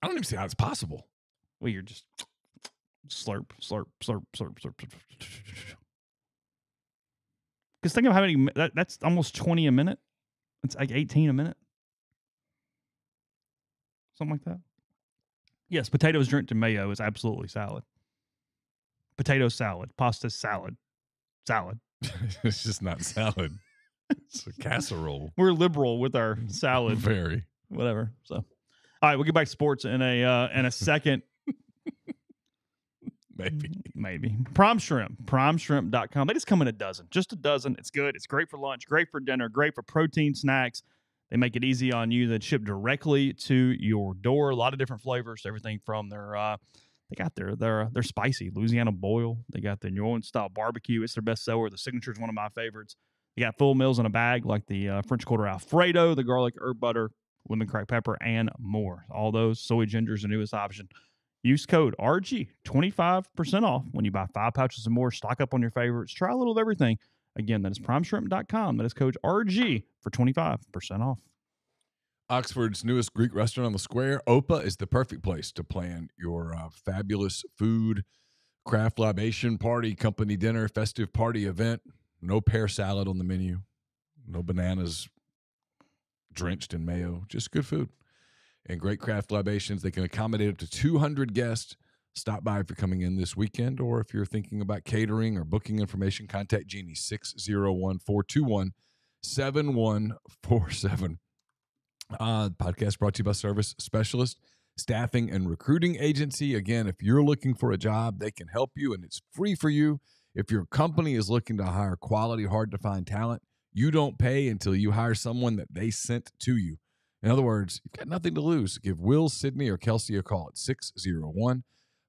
I don't even see how it's possible. Well, you're just slurp, slurp, slurp, slurp, slurp. Because think of how many that, that's almost 20 a minute. It's like 18 a minute. Something like that. Yes, potatoes drenched in mayo is absolutely salad. Potato salad, pasta salad, salad. it's just not salad. It's a casserole. We're liberal with our salad. Very. whatever. So, all right, we'll get back to sports in a uh, in a second. Maybe. Maybe. Prime Shrimp, primeshrimp.com. They just come in a dozen, just a dozen. It's good. It's great for lunch, great for dinner, great for protein snacks. They make it easy on you. They ship directly to your door. A lot of different flavors, everything from their uh they got their their their spicy Louisiana boil. They got the New Orleans style barbecue. It's their best seller. The signature is one of my favorites. They got full meals in a bag like the uh, French Quarter Alfredo, the garlic herb butter, lemon cracked pepper, and more. All those soy ginger is the newest option. Use code RG, 25% off when you buy five pouches or more. Stock up on your favorites. Try a little of everything. Again, that is primeshrimp.com. That is code RG for 25% off. Oxford's newest Greek restaurant on the square, Opa, is the perfect place to plan your uh, fabulous food, craft libation party, company dinner, festive party event. No pear salad on the menu, no bananas drenched in mayo, just good food and great craft libations. They can accommodate up to 200 guests. Stop by if you're coming in this weekend, or if you're thinking about catering or booking information, contact Jeannie 601 421 7147. Uh, podcast brought to you by Service Specialist. staffing and recruiting agency. Again, if you're looking for a job, they can help you and it's free for you. If your company is looking to hire quality, hard to find talent, you don't pay until you hire someone that they sent to you. In other words, you've got nothing to lose. Give Will, Sydney, or Kelsey a call at 601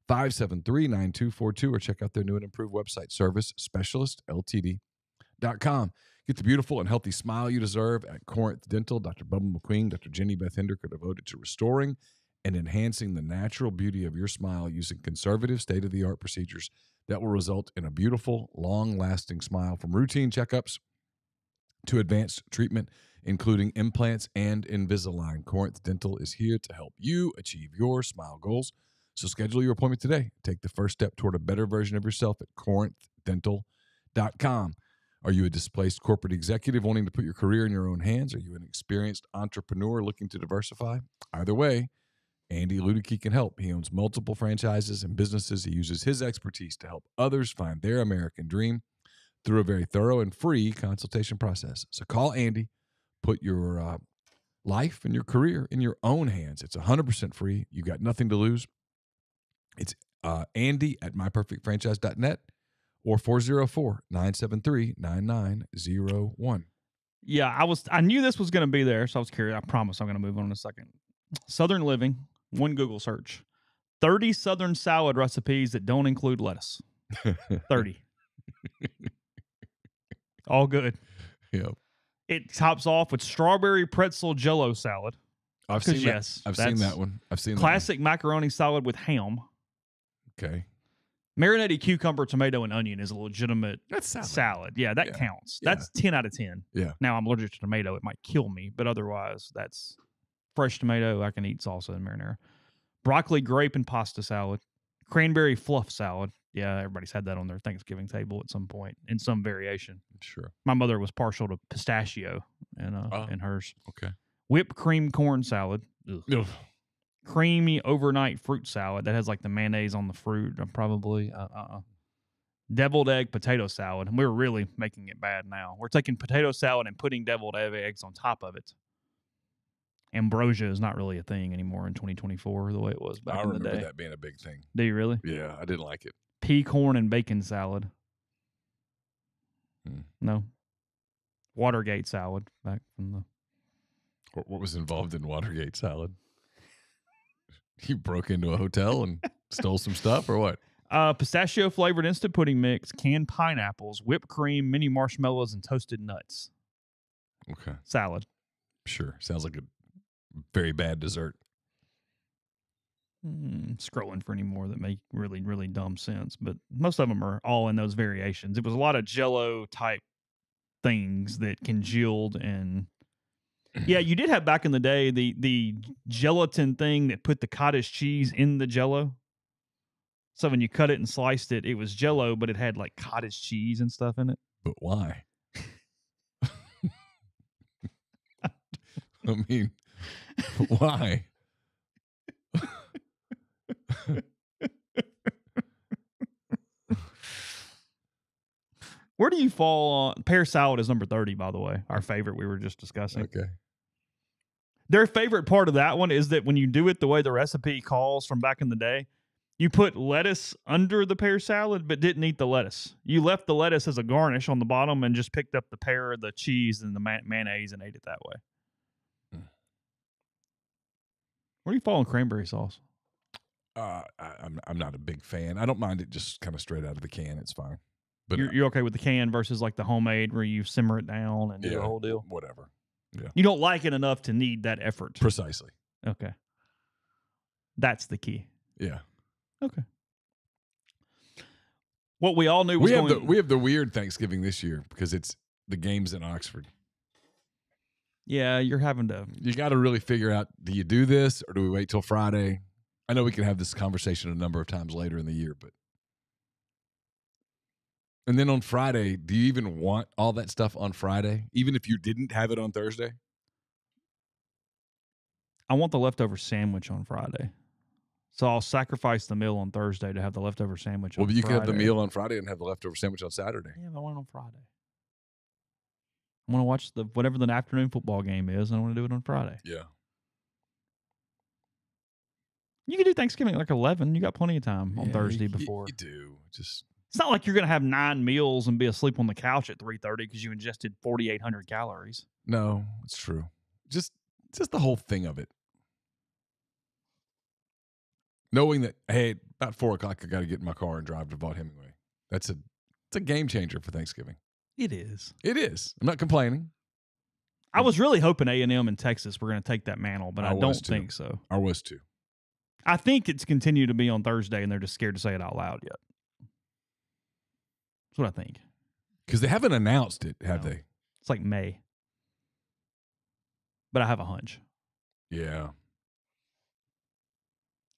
573 9242 or check out their new and improved website, servicespecialistltd.com. Get the beautiful and healthy smile you deserve at Corinth Dental. Dr. Bubba McQueen, Dr. Jenny Beth Hendrick are devoted to restoring and enhancing the natural beauty of your smile using conservative, state of the art procedures that will result in a beautiful, long lasting smile from routine checkups to advanced treatment, including implants and Invisalign. Corinth Dental is here to help you achieve your smile goals. So schedule your appointment today. Take the first step toward a better version of yourself at corinthdental.com. Are you a displaced corporate executive wanting to put your career in your own hands? Are you an experienced entrepreneur looking to diversify? Either way, Andy Ludicky can help. He owns multiple franchises and businesses. He uses his expertise to help others find their American dream through a very thorough and free consultation process. So call Andy, put your uh, life and your career in your own hands. It's 100% free. You got nothing to lose. It's uh, Andy at myperfectfranchise.net or 404 973 9901. Yeah, I was. I knew this was going to be there, so I was curious. I promise I'm going to move on in a second. Southern Living, one Google search, 30 Southern salad recipes that don't include lettuce. 30. All good. Yep. It tops off with strawberry pretzel jello salad. I've seen yes, that. I've seen that one. I've seen Classic macaroni salad with ham. Okay. Marinated cucumber, tomato, and onion is a legitimate That's salad. salad. Yeah, that Yeah. counts. Yeah. That's 10 out of 10. Yeah. Now I'm allergic to tomato. It might kill me, but otherwise, that's fresh tomato. I can eat salsa and marinara. Broccoli, grape, and pasta salad. Cranberry fluff salad. Yeah, everybody's had that on their Thanksgiving table at some point in some variation. Sure. My mother was partial to pistachio and uh, Oh. in hers. Okay. Whipped cream corn salad. Ugh. Ugh. Creamy overnight fruit salad that has like the mayonnaise on the fruit. uh, Probably. Uh, uh, deviled egg potato salad. And we're really making it bad now. We're taking potato salad and putting deviled egg- eggs on top of it. Ambrosia is not really a thing anymore in 2024 the way it was back I in the remember day. that being a big thing. Do you really? Yeah, I didn't like it. Pea corn and bacon salad. Hmm. No. Watergate salad back from the What, what was involved in Watergate salad? You broke into a hotel and stole some stuff, or what? Uh, pistachio flavored instant pudding mix, canned pineapples, whipped cream, mini marshmallows, and toasted nuts. Okay, Salad. sure. Sounds like a very bad dessert. Mm, scrolling for any more that make really, really dumb sense, but most of them are all in those variations. It was a lot of jello type things that congealed and yeah, you did have back in the day the the gelatin thing that put the cottage cheese in the jello. So when you cut it and sliced it, it was jello, but it had like cottage cheese and stuff in it. But why? I mean, why? Where do you fall on pear salad is number 30, by the way, our favorite we were just discussing. Okay. Their favorite part of that one is that when you do it the way the recipe calls from back in the day, you put lettuce under the pear salad, but didn't eat the lettuce. You left the lettuce as a garnish on the bottom and just picked up the pear, the cheese, and the ma- mayonnaise and ate it that way. Mm. Where do you fall on cranberry sauce? Uh, I, I'm I'm not a big fan. I don't mind it just kind of straight out of the can. It's fine. But you're, you're okay with the can versus like the homemade where you simmer it down and do the whole deal? whatever. Yeah. You don't like it enough to need that effort. Precisely. Okay. That's the key. Yeah. Okay. What we all knew was We have going. the we have the weird Thanksgiving this year because it's the games in Oxford. Yeah, you're having to. You got to really figure out: do you do this or do we wait till Friday? I know we can have this conversation a number of times later in the year, but and then on Friday, do you even want all that stuff on Friday, even if you didn't have it on Thursday? I want the leftover sandwich on Friday, so I'll sacrifice the meal on Thursday to have the leftover sandwich. Well, you can have the meal on Friday and have the leftover sandwich on Saturday. Yeah, but I want it on Friday. I want to watch the whatever the afternoon football game is, and I want to do it on Friday. Yeah. You can do Thanksgiving at like eleven. You got plenty of time on Yeah, Thursday you- before. You, do. Just It's not like you're gonna have nine meals and be asleep on the couch at three thirty because you ingested forty eight hundred calories. no, it's true. Just just the whole thing of it. Knowing that, hey, about four o'clock, I got to get in my car and drive to Vaught Hemingway. That's a it's a game changer for Thanksgiving. It is. It is. I'm not complaining. I was really hoping A and M in Texas were going to take that mantle, but I, I don't too. think so. I was too. I think it's continued to be on Thursday, and they're just scared to say it out loud yet. That's what I think. Because they haven't announced it, have No. they? It's like May, but I have a hunch. Yeah.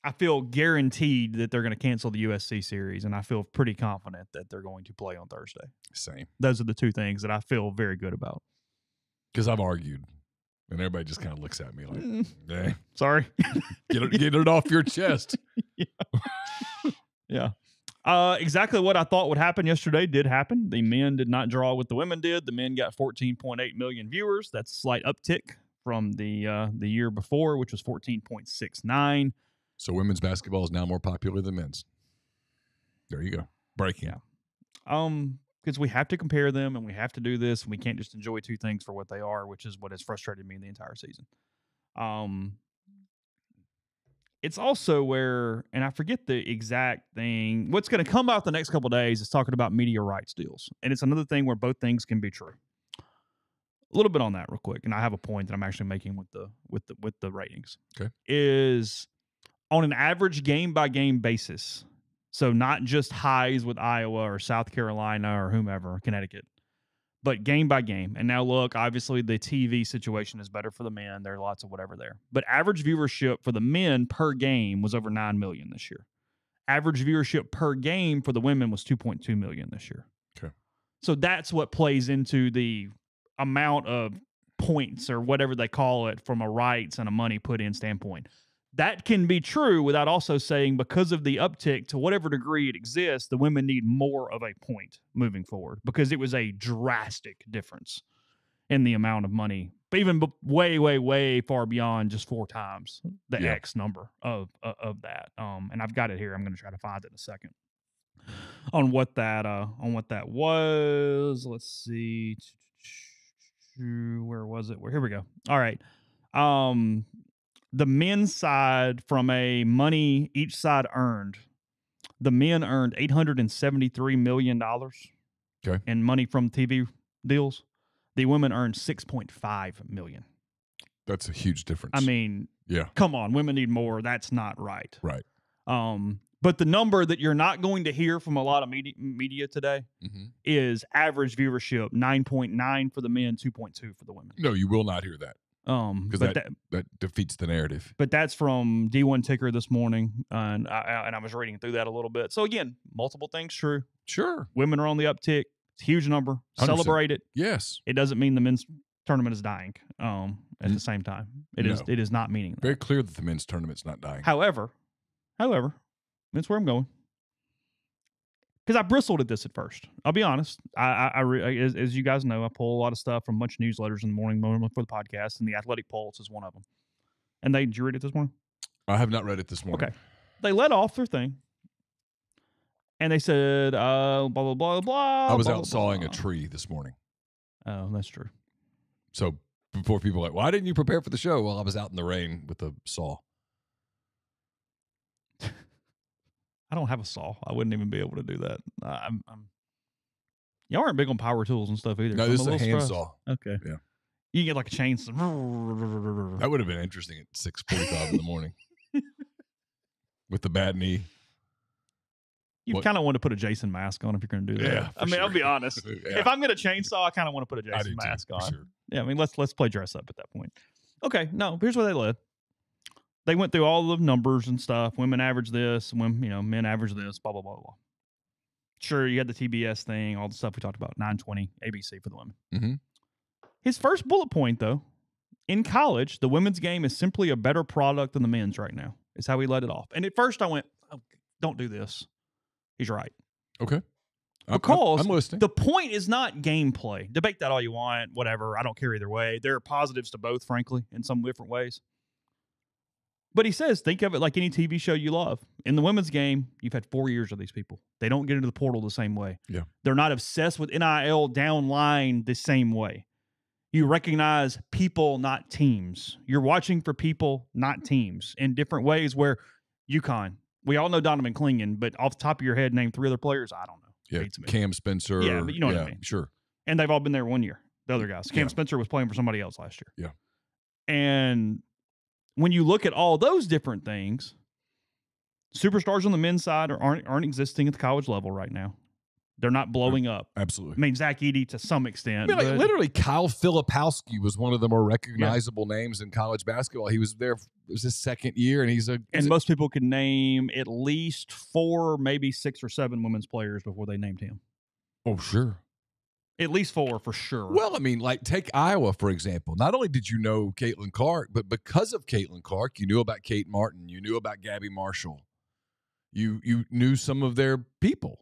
I feel guaranteed that they're going to cancel the USC series, and I feel pretty confident that they're going to play on Thursday. Same. Those are the two things that I feel very good about. Because I've argued. And everybody just kind of looks at me like, Mm, eh, Sorry. get, it, get it off your chest. Yeah. Uh, exactly what I thought would happen yesterday did happen. The men did not draw what the women did. The men got 14.8 million viewers. That's a slight uptick from the uh, the year before, which was 14.69. So women's basketball is now more popular than men's. There you go. Breaking. Yeah. Um, because we have to compare them and we have to do this, and we can't just enjoy two things for what they are, which is what has frustrated me the entire season. Um, it's also where, and I forget the exact thing. What's going to come out the next couple days is talking about media rights deals, and it's another thing where both things can be true. A little bit on that, real quick, and I have a point that I'm actually making with the with the with the ratings. Okay. is on an average game by game basis. So not just highs with Iowa or South Carolina or whomever, Connecticut, but game by game. And now look, obviously the TV situation is better for the men. There are lots of whatever there. But average viewership for the men per game was over 9 million this year. Average viewership per game for the women was 2.2 million this year. Okay. So that's what plays into the amount of points or whatever they call it from a rights and a money put in standpoint that can be true without also saying because of the uptick to whatever degree it exists, the women need more of a point moving forward because it was a drastic difference in the amount of money, but even b- way, way, way far beyond just four times the Yeah. X number of uh, of that. Um, and I've got it here. I'm going to try to find it in a second on what that uh on what that was. Let's see. Where was it? Where here we go. All right. Um the men's side from a money each side earned the men earned 873 million dollars Okay. in money from tv deals the women earned 6.5 million That's a huge difference. i mean yeah. come on women need more that's not right Right. um but the number that you're not going to hear from a lot of media, media today Mm-hmm. is average viewership 9.9 for the men 2.2 for the women No, you will not hear that. Um 'Cause but that- That defeats the narrative. but that's from D1 Ticker this morning, and I, I- and I was reading through that a little bit. So again, multiple things true. Sure. Women are on the uptick. It's a huge number. 100%. Celebrate it. Yes. It doesn't mean the men's tournament is dying. Um, at the same time, it is No. it is not meaning that. Very clear that the men's tournament's not dying. However, however, that's where I'm going. Because I bristled at this at first. I'll be honest. I, I, I re- as, as you guys know, I pull a lot of stuff from a bunch of newsletters in the morning moment for the podcast, and the Athletic Pulse is one of them. And they did you read it this morning? I have not read it this morning. Okay. They let off their thing, and they said, uh, blah blah blah blah. I was blah, out blah, sawing a tree this morning. Oh, that's true. So before people are like, why didn't you prepare for the show? Well, I was out in the rain with a saw. I don't have a saw. I wouldn't even be able to do that. I'm, I'm. Y'all aren't big on power tools and stuff either. No, I'm this is a little hand surprised. saw. Okay. Yeah. You can get like a chainsaw. That would have been interesting at six forty-five in the morning with the bad knee. You kind of want to put a Jason mask on if you're going to do that. Yeah, I mean, I'll be honest. Yeah, If I'm going to chainsaw, I kind of want to put a Jason do too, mask on. sure. Yeah, I mean, let's let's play dress up at that point. Okay, no, here's where they led. They went through all the numbers and stuff. Women average this, women, you know, men average this, blah blah blah blah. Sure, you had the TBS thing, all the stuff we talked about, 920 ABC for the women. Mhm. His first bullet point, though, in college, the women's game is simply a better product than the men's right now. Is how he let it off. And at first, I went, oh, "Don't do this." He's right. Okay. I'm- Because I'm, listening. The point is not gameplay. Debate that all you want, whatever. I don't care either way. There are positives to both, frankly, in some different ways. But he says, think of it like any TV show you love. In the women's game, you've had four years of these people. They don't get into the portal the same way. Yeah. They're not obsessed with NIL downline the same way. You recognize people, not teams. You're watching for people, not teams, in different ways. Where UConn, we all know Donovan Clingan, but off the top of your head, name three other players. I don't know. Yeah. Cam Spencer. Yeah, but you know what I mean. Sure. and they've all been there one year. The other guys, Cam Yeah. Spencer was playing for somebody else last year. Yeah. and when you look at all those different things, superstars on the men's side are, aren't aren't existing at the college level right now. They're not blowing up. Absolutely. I mean, Zach Edey to some extent. I mean, like, literally, Kyle Filipowski was one of the more recognizable names in college basketball. He was there. It was his second year, and he's a. and most people could name at least four, maybe six or seven women's players before they named him. oh, sure. At least four for sure. Well, I mean, like take Iowa for example. Not only did you know Caitlin Clark, but because of Caitlin Clark, you knew about Kate Martin, you knew about Gabby Marshall, you you knew some of their people.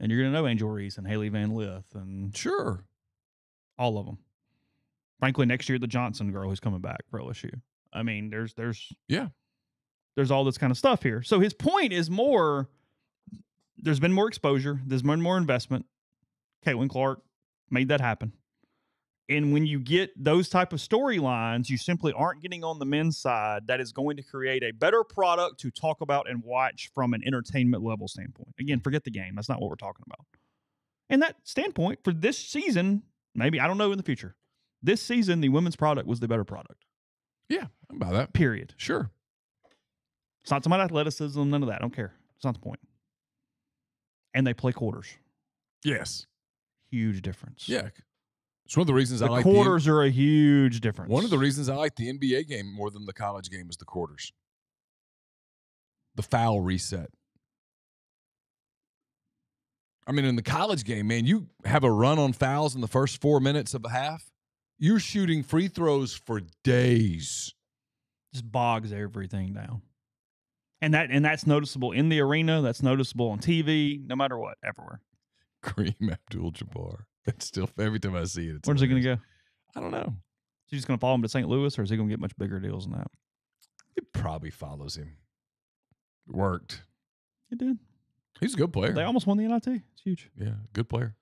and you're going to know Angel Reese and Hailey Van Lith and Sure. all of them. Frankly, next year the Johnson girl who's coming back for LSU. I mean, there's there's Yeah. there's all this kind of stuff here. So his point is more. There's been more exposure. There's been more investment. Caitlin Clark made that happen. And when you get those type of storylines, you simply aren't getting on the men's side that is going to create a better product to talk about and watch from an entertainment level standpoint. Again, forget the game. That's not what we're talking about. And that standpoint for this season, maybe I don't know in the future. This season, the women's product was the better product. Yeah. I'm about that. Period. Sure. It's not about athleticism, none of that. I don't care. It's not the point. And they play quarters. Yes. Huge difference. Yeah. It's one of the reasons I like quarters are a huge difference. one of the reasons I like the NBA game more than the college game is the quarters. The foul reset. I mean, in the college game, man, you have a run on fouls in the first four minutes of a half. You're shooting free throws for days. just bogs everything down. And that and that's noticeable in the arena, that's noticeable on TV, no matter what, everywhere. Kareem Abdul-Jabbar. It's still every time I see it. It's Where's he gonna go? I don't know. Is he just gonna follow him to St. Louis or is he gonna get much bigger deals than that? It probably follows him. It worked. He did. He's a good player. They almost won the NIT. It's huge. yeah, good player.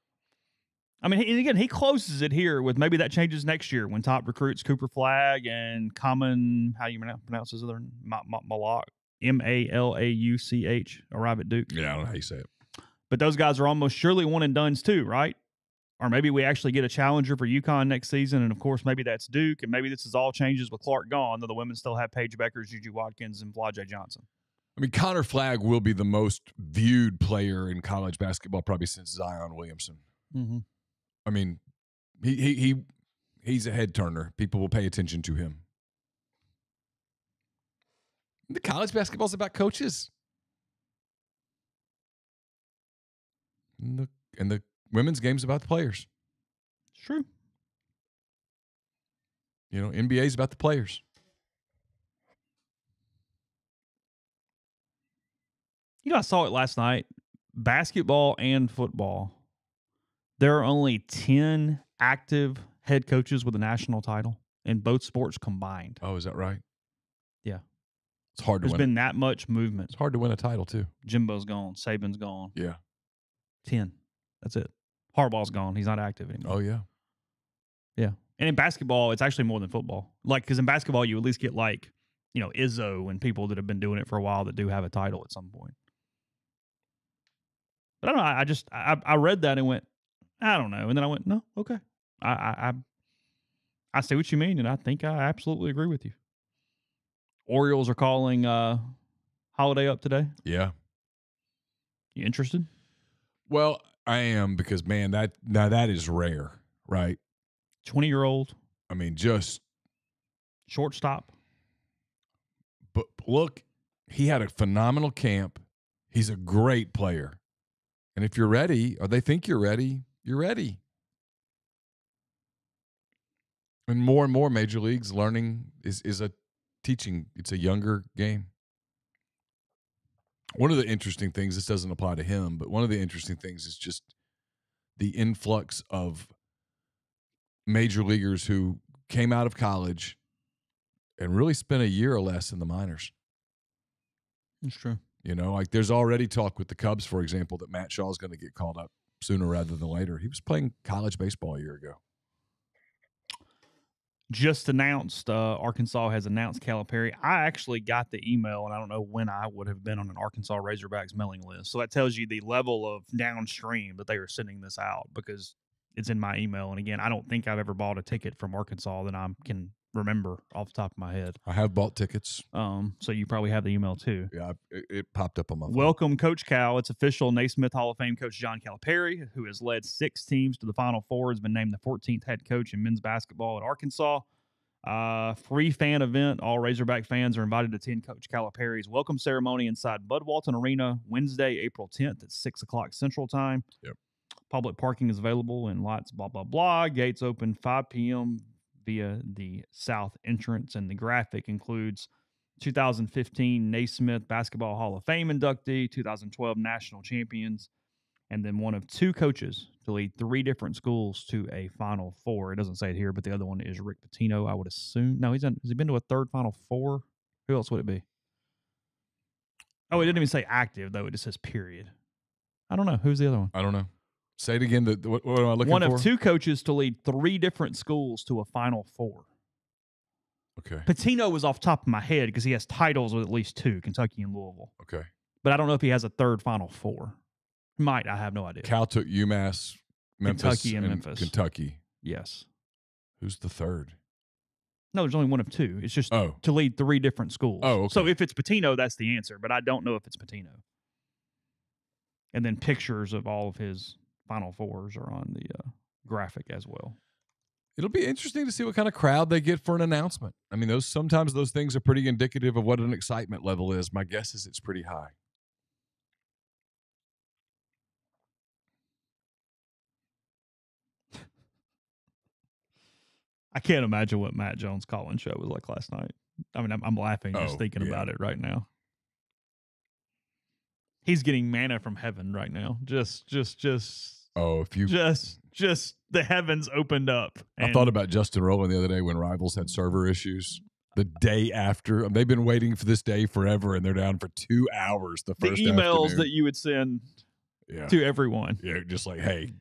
I mean, he, again, he closes it here with maybe that changes next year when top recruits Cooper Flagg and Common, how you pronounce, his other Ma- Ma- Malak, M A L A U C H, arrive at Duke. Yeah, I don't know how you say it. But those guys are almost surely one and duns too, right? Or maybe we actually get a challenger for UConn next season, and of course, maybe that's Duke, and maybe this is all changes with Clark gone, though the women still have Paige Bueckers, Juju Watkins, and Flau'jae Johnson. I mean, Connor Flagg will be the most viewed player in college basketball probably since Zion Williamson. Mm-hmm. I mean, he he he he's a head turner. People will pay attention to him. The college basketball's about coaches. And the, and the women's game's about the players. It's true. You know, NBA's about the players. You know, I saw it last night. Basketball and football. There are only 10 active head coaches with a national title in both sports combined. Oh, is that right? Yeah. It's hard to There's win. been that much movement. it's hard to win a title too. Jimbo's gone. Saban's gone. Yeah. 10. That's it. Harbaugh's gone. He's not active anymore. Oh yeah. Yeah. And in basketball, it's actually more than football. Like, because in basketball, you at least get like, you know, Izzo and people that have been doing it for a while that do have a title at some point. But I don't know. I I just I, I read that and went, I don't know, and then I went, no, okay. I I I, I see what you mean, and I think I absolutely agree with you. Orioles are calling uh Holliday up today. Yeah. You interested? Well, I am because man, that now that is rare, right? Twenty year old I mean, just shortstop. but look, he had a phenomenal camp. He's a great player. And if you're ready, or they think you're ready, you're ready. And more and more major leagues learning is is a teaching. It's a younger game. One of the interesting things, this doesn't apply to him, but one of the interesting things is just the influx of major leaguers who came out of college and really spent a year or less in the minors. That's true. You know, like there's already talk with the Cubs, for example, that Matt Shaw is going to get called up sooner rather than later. He was playing college baseball a year ago. Just announced, uh, Arkansas has announced Calipari. I actually got the email, and I don't know when I would have been on an Arkansas Razorbacks mailing list. So that tells you the level of downstream that they are sending this out because it's in my email. And again, I don't think I've ever bought a ticket from Arkansas that I can remember off the top of my head. I have bought tickets. Um, so you probably have the email too. Yeah, it, it popped up on my phone. Welcome, Coach Cal. It's official. Naismith Hall of Fame coach John Calipari, who has led six teams to the Final Four, has been named the 14th head coach in men's basketball at Arkansas. Uh, free fan event. All Razorback fans are invited to attend Coach Calipari's welcome ceremony inside Bud Walton Arena Wednesday, April 10th at 6 o'clock Central Time. Yep. Public parking is available and lots, blah, blah, blah. Gates open 5 p.m. via the south entrance, and the graphic includes 2015 Naismith Basketball Hall of Fame inductee, 2012 national champions, and then one of two coaches to lead three different schools to a Final Four. It doesn't say it here, but the other one is Rick Pitino. I would assume. No, he's done, has he been to a third Final Four? Who else would it be? Oh, it didn't even say active though. It just says period. I don't know who's the other one. I don't know. Say it again. The, what, what am I looking One for? of two coaches to lead three different schools to a Final Four. Okay. Pitino was off top of my head because he has titles with at least two, Kentucky and Louisville. Okay. But I don't know if he has a third Final Four. Might. I have no idea. Cal took UMass, Memphis, Kentucky and Memphis. Kentucky. yes. Who's the third? No, there's only one of two. It's just Oh, to lead three different schools. Oh, okay. So if it's Pitino, that's the answer, but I don't know if it's Pitino. And then pictures of all of his Final Fours are on the uh, graphic as well. it'll be interesting to see what kind of crowd they get for an announcement. I mean, those sometimes those things are pretty indicative of what an excitement level is. My guess is it's pretty high. I can't imagine what Matt Jones' call-in show was like last night. I mean, I'm, I'm laughing just Oh, thinking yeah. about it right now. He's getting manna from heaven right now. Just, just, just, Oh, if you just, just the heavens opened up. I thought about Justin Rowland the other day when Rivals had server issues. The day after, they've been waiting for this day forever, and they're down for two hours. The the first emails afternoon. that you would send yeah, to everyone. yeah, just like hey,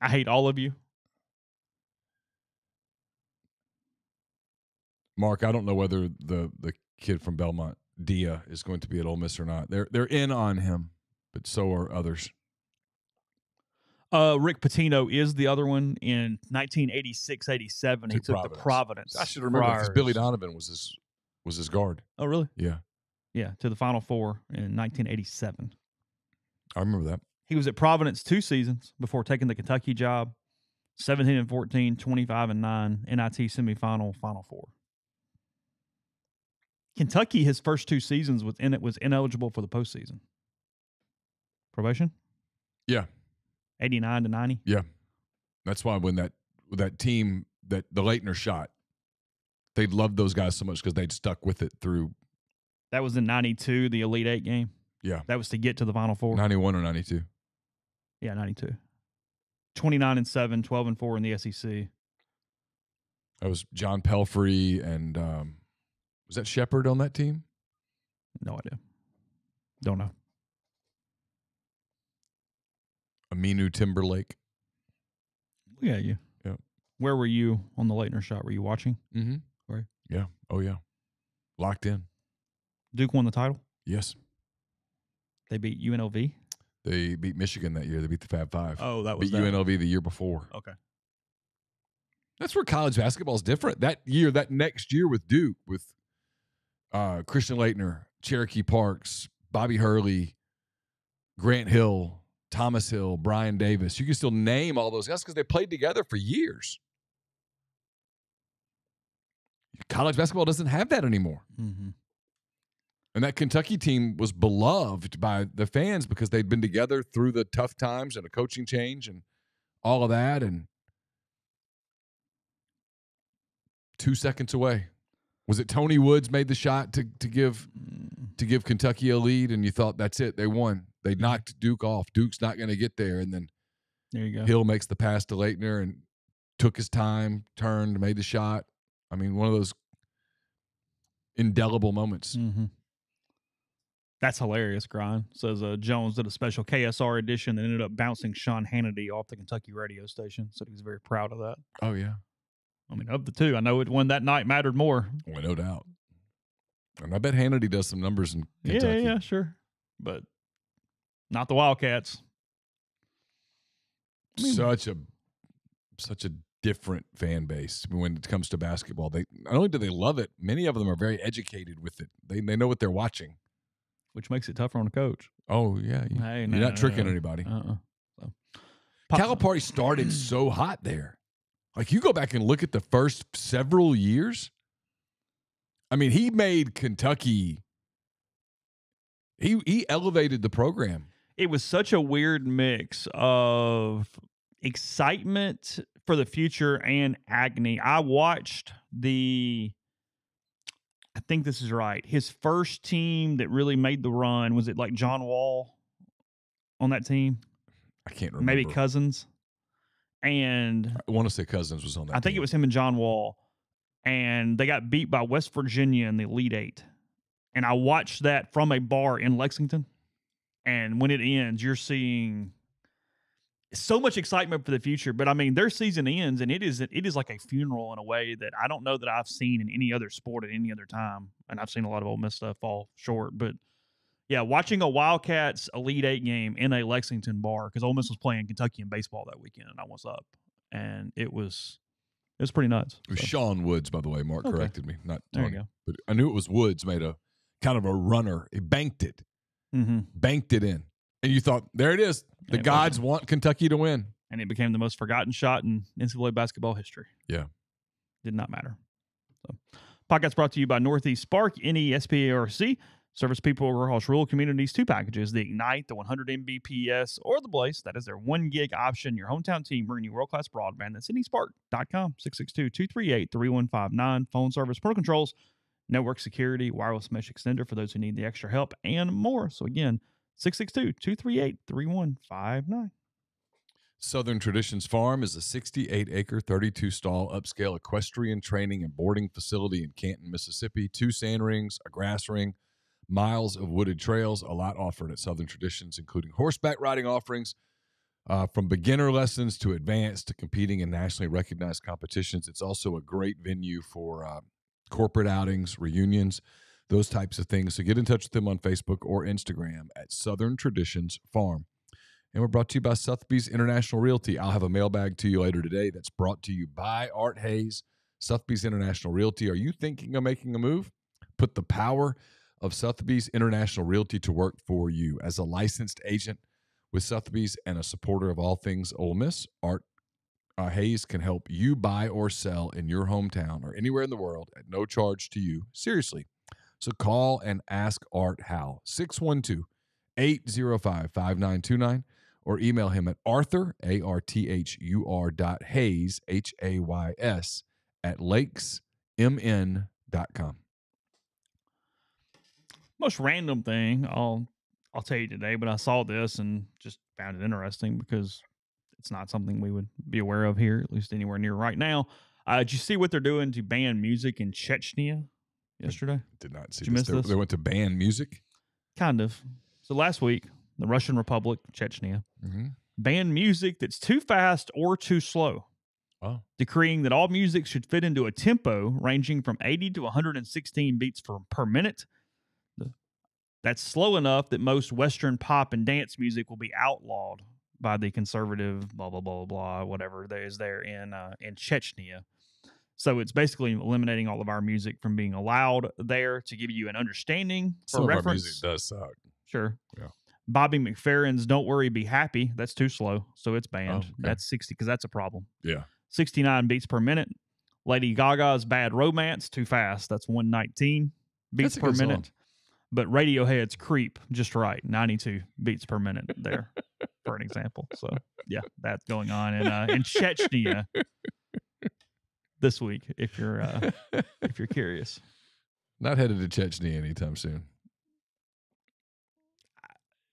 I hate all of you. Mark. I don't know whether the the kid from Belmont, Dia, is going to be at Ole Miss or not. They're they're in on him, but so are others. Uh, Rick Pitino is the other one in 1986 87. He To took the Providence. Providence. I should remember because Billy Donovan was his was his guard. Oh, really? Yeah, Yeah, to the Final Four in 1987. I remember that. He was at Providence two seasons before taking the Kentucky job. 17 and 14, 25 and 9, NIT semifinal, Final Four. Kentucky, his first two seasons was in it was ineligible for the postseason. Probation? Yeah. 89 to 90. Yeah. That's why when that that team that the Laettner shot, they loved those guys so much because they'd stuck with it through That was in 92, the Elite Eight game. Yeah. That was to get to the Final Four. ninety one or ninety two. Yeah, 92. 29 and 7, 12 and 4 in the SEC. That was John Pelphrey and um, was that Shepard on that team? No idea. Don't know. Aminu Timberlake. Look at you. Yep. Where were you on the Laettner shot? Were you watching? Mm-hmm. Right. Yeah. Oh yeah. Locked in. Duke won the title. Yes. They beat UNLV. They beat Michigan that year. They beat the Fab Five. Oh, that beat UNLV the year before. Okay. That's where college basketball is different. That year, that next year with Duke, with uh, Christian Laettner, Cherokee Parks, Bobby Hurley, Grant Hill, Thomas Hill, Brian Davis. You can still name all those guys because they played together for years. College basketball doesn't have that anymore. Mm-hmm. And that Kentucky team was beloved by the fans because they'd been together through the tough times and a coaching change and all of that. And two seconds away. Was it Tony Woods made the shot to to give to give Kentucky a lead, and you thought that's it, they won. They knocked Duke off. Duke's not going to get there, and then There you go. Hill makes the pass to Laettner, and took his time, turned, made the shot. I mean, one of those indelible moments. Mm-hmm. That's hilarious, Grind. Says uh, Jones did a special KSR edition that ended up bouncing Sean Hannity off the Kentucky radio station. Said he was very proud of that. Oh yeah, I mean, of the two, I know it one that night mattered more. well, no doubt. And I bet Hannity does some numbers in Kentucky. Yeah, yeah, sure, but not the Wildcats. I mean- such a such a different fan base when it comes to basketball. They not only do they love it, many of them are very educated with it. They they know what they're watching. which makes it tougher on a coach. Oh yeah, you, Hey, you're no, not no, tricking no. anybody. Uh-uh. So, Calipari started so hot there. Like you go back and look at the first several years. I mean, he made Kentucky. He he elevated the program. It was such a weird mix of excitement for the future and agony. I watched the I think this is right. His first team that really made the run was it like John Wall on that team? I can't remember. Maybe Cousins. And I want to say Cousins was on that. I think it was him and John Wall, and they got beat by West Virginia in the Elite Eight. And I watched that from a bar in Lexington. And when it ends, you're seeing so much excitement for the future. But I mean, their season ends, and it is it is like a funeral in a way that I don't know that I've seen in any other sport at any other time. And I've seen a lot of Ole Miss stuff fall short, but. Yeah, watching a Wildcats Elite Eight game in a Lexington bar because Ole Miss was playing Kentucky in baseball that weekend, and I was up, and it was it was pretty nuts. It was So, Sean Woods, by the way. Mark Okay. corrected me, not there Tony. you go. But I knew it was Woods. Made a kind of a runner. He banked it, Mm-hmm. banked it in, and you thought, there it is. The it gods wasn't. want Kentucky to win. and it became the most forgotten shot in NCAA basketball history. Yeah. Did not matter. So, podcast brought to you by Northeast Spark, E NESPARC. Service people across rural communities. Two packages: the Ignite, the 100 Mbps, or the Blaze. That is their one gig option. Your hometown team bringing you world class broadband. That's NESpark.com. 662-238-3159. Phone service, pro controls, network security, wireless mesh extender for those who need the extra help, and more. So again, 662-238-3159. Southern Traditions Farm is a 68 acre, 32 stall upscale equestrian training and boarding facility in Canton, Mississippi. Two sand rings, a grass ring, miles of wooded trails, a lot offered at Southern Traditions, including horseback riding offerings. Uh, from beginner lessons to advanced to competing in nationally recognized competitions. It's also a great venue for uh, corporate outings, reunions, those types of things. So get in touch with them on Facebook or Instagram at Southern Traditions Farm. And we're brought to you by Sotheby's International Realty. I'll have a mailbag to you later today that's brought to you by Art Hayes, Sotheby's International Realty. Are you thinking of making a move? Put the power of Sotheby's International Realty to work for you. As a licensed agent with Sotheby's and a supporter of all things Ole Miss, Art uh, Hayes can help you buy or sell in your hometown or anywhere in the world at no charge to you. Seriously. So call and ask Art how. 612 805 5929 or email him at Arthur, A R T H U R dot Hayes, H A Y S, at lakesmn.com. most random thing I'll I'll tell you today, but I saw this and just found it interesting because it's not something we would be aware of here, at least anywhere near right now. Uh, did you see what they're doing to ban music in Chechnya yesterday? Did not see Did you this. They, this? they went to ban music. Kind of. So last week, the Russian Republic, Chechnya, Mm-hmm. banned music that's too fast or too slow, Oh, decreeing that all music should fit into a tempo ranging from 80 to 116 beats per, per minute. That's slow enough that most Western pop and dance music will be outlawed by the conservative blah blah blah blah whatever there is there in uh, in Chechnya. So it's basically eliminating all of our music from being allowed there to give you an understanding for some of our reference. music does suck. Sure. Yeah. Bobby McFerrin's "Don't Worry, Be Happy." That's too slow, so it's banned. Oh, okay. That's sixty because that's a problem. Yeah. Sixty-nine beats per minute. Lady Gaga's "Bad Romance" too fast. That's one nineteen beats per good song. minute. But Radiohead's "Creep" just right, ninety-two beats per minute there, for an example. So yeah, that's going on in uh, in Chechnya this week. If you're uh, if you're curious. Not headed to Chechnya anytime soon.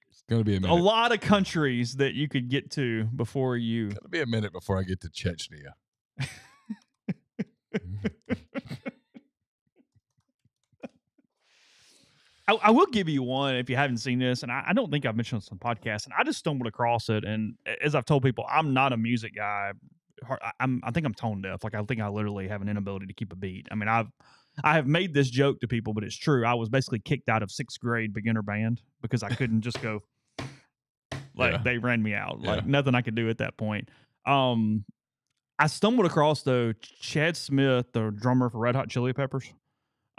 It's going to be a A lot of countries that you could get to before you Going to be a minute before I get to Chechnya. I, I will give you one if you haven't seen this, and I, I don't think I've mentioned this on podcast, and I just stumbled across it. And as I've told people, I'm not a music guy. I'm I think I'm tone deaf. Like I think I literally have an inability to keep a beat. I mean, I've I have made this joke to people, but it's true. I was basically kicked out of sixth grade beginner band because I couldn't just go like Yeah. they ran me out. Like Yeah. nothing I could do at that point. Um I stumbled across though Chad Smith, the drummer for Red Hot Chili Peppers.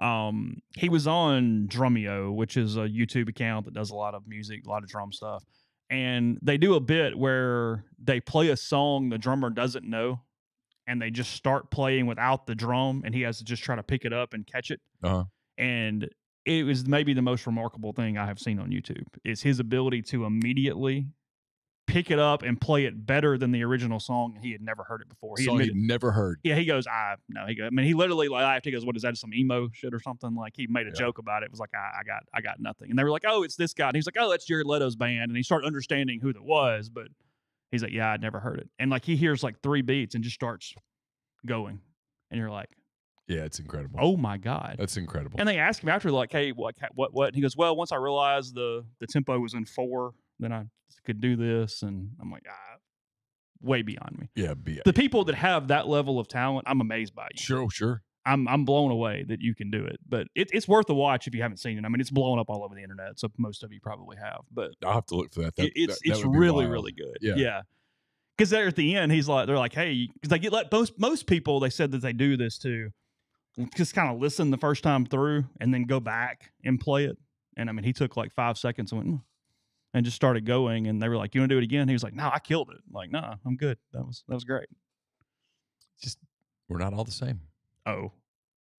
Um, he was on Drumeo, which is a YouTube account that does a lot of music, a lot of drum stuff. And they do a bit where they play a song the drummer doesn't know, and they just start playing without the drum, and he has to just try to pick it up and catch it. Uh-huh. And it was maybe the most remarkable thing I have seen on YouTube is his ability to immediately pick it up and play it better than the original song. He had never heard it before. He Song admitted, he'd never heard. yeah, he goes, I no, he goes, I mean, he literally laughed. He goes, What is that? Some emo shit or something? Like he made a Yeah. joke about it. It was like, I, I got, I got nothing. And they were like, Oh, it's this guy. And he's like, Oh, that's Jared Leto's band. And he started understanding who that was, but he's like, Yeah, I'd never heard it. And like he hears like three beats and just starts going, and you're like, Yeah, it's incredible. Oh my god. That's incredible. And they asked him after, like, "Hey, what, what, what?" And he goes, "Well, once I realized the the tempo was in four, then I could do this." And I'm like, ah, way beyond me. yeah, be, The people that have that level of talent, I'm amazed by you. sure, sure. I'm I'm blown away that you can do it. But it, it's worth a watch if you haven't seen it. I mean, it's blowing up all over the internet, so most of you probably have. But I'll have to look for that. that it's that- it's really wild. really good. Yeah. yeah. Because they're at the end, he's like, they're like, hey, because they get let most most people they said that they do this too, just kind of listen the first time through and then go back and play it. And I mean, he took like five seconds and went "Mm," and just started going. And they were like, you want to do it again? He was like, no, I killed it. I'm like, no, I'm good. That was that was great. Just we're not all the same Oh,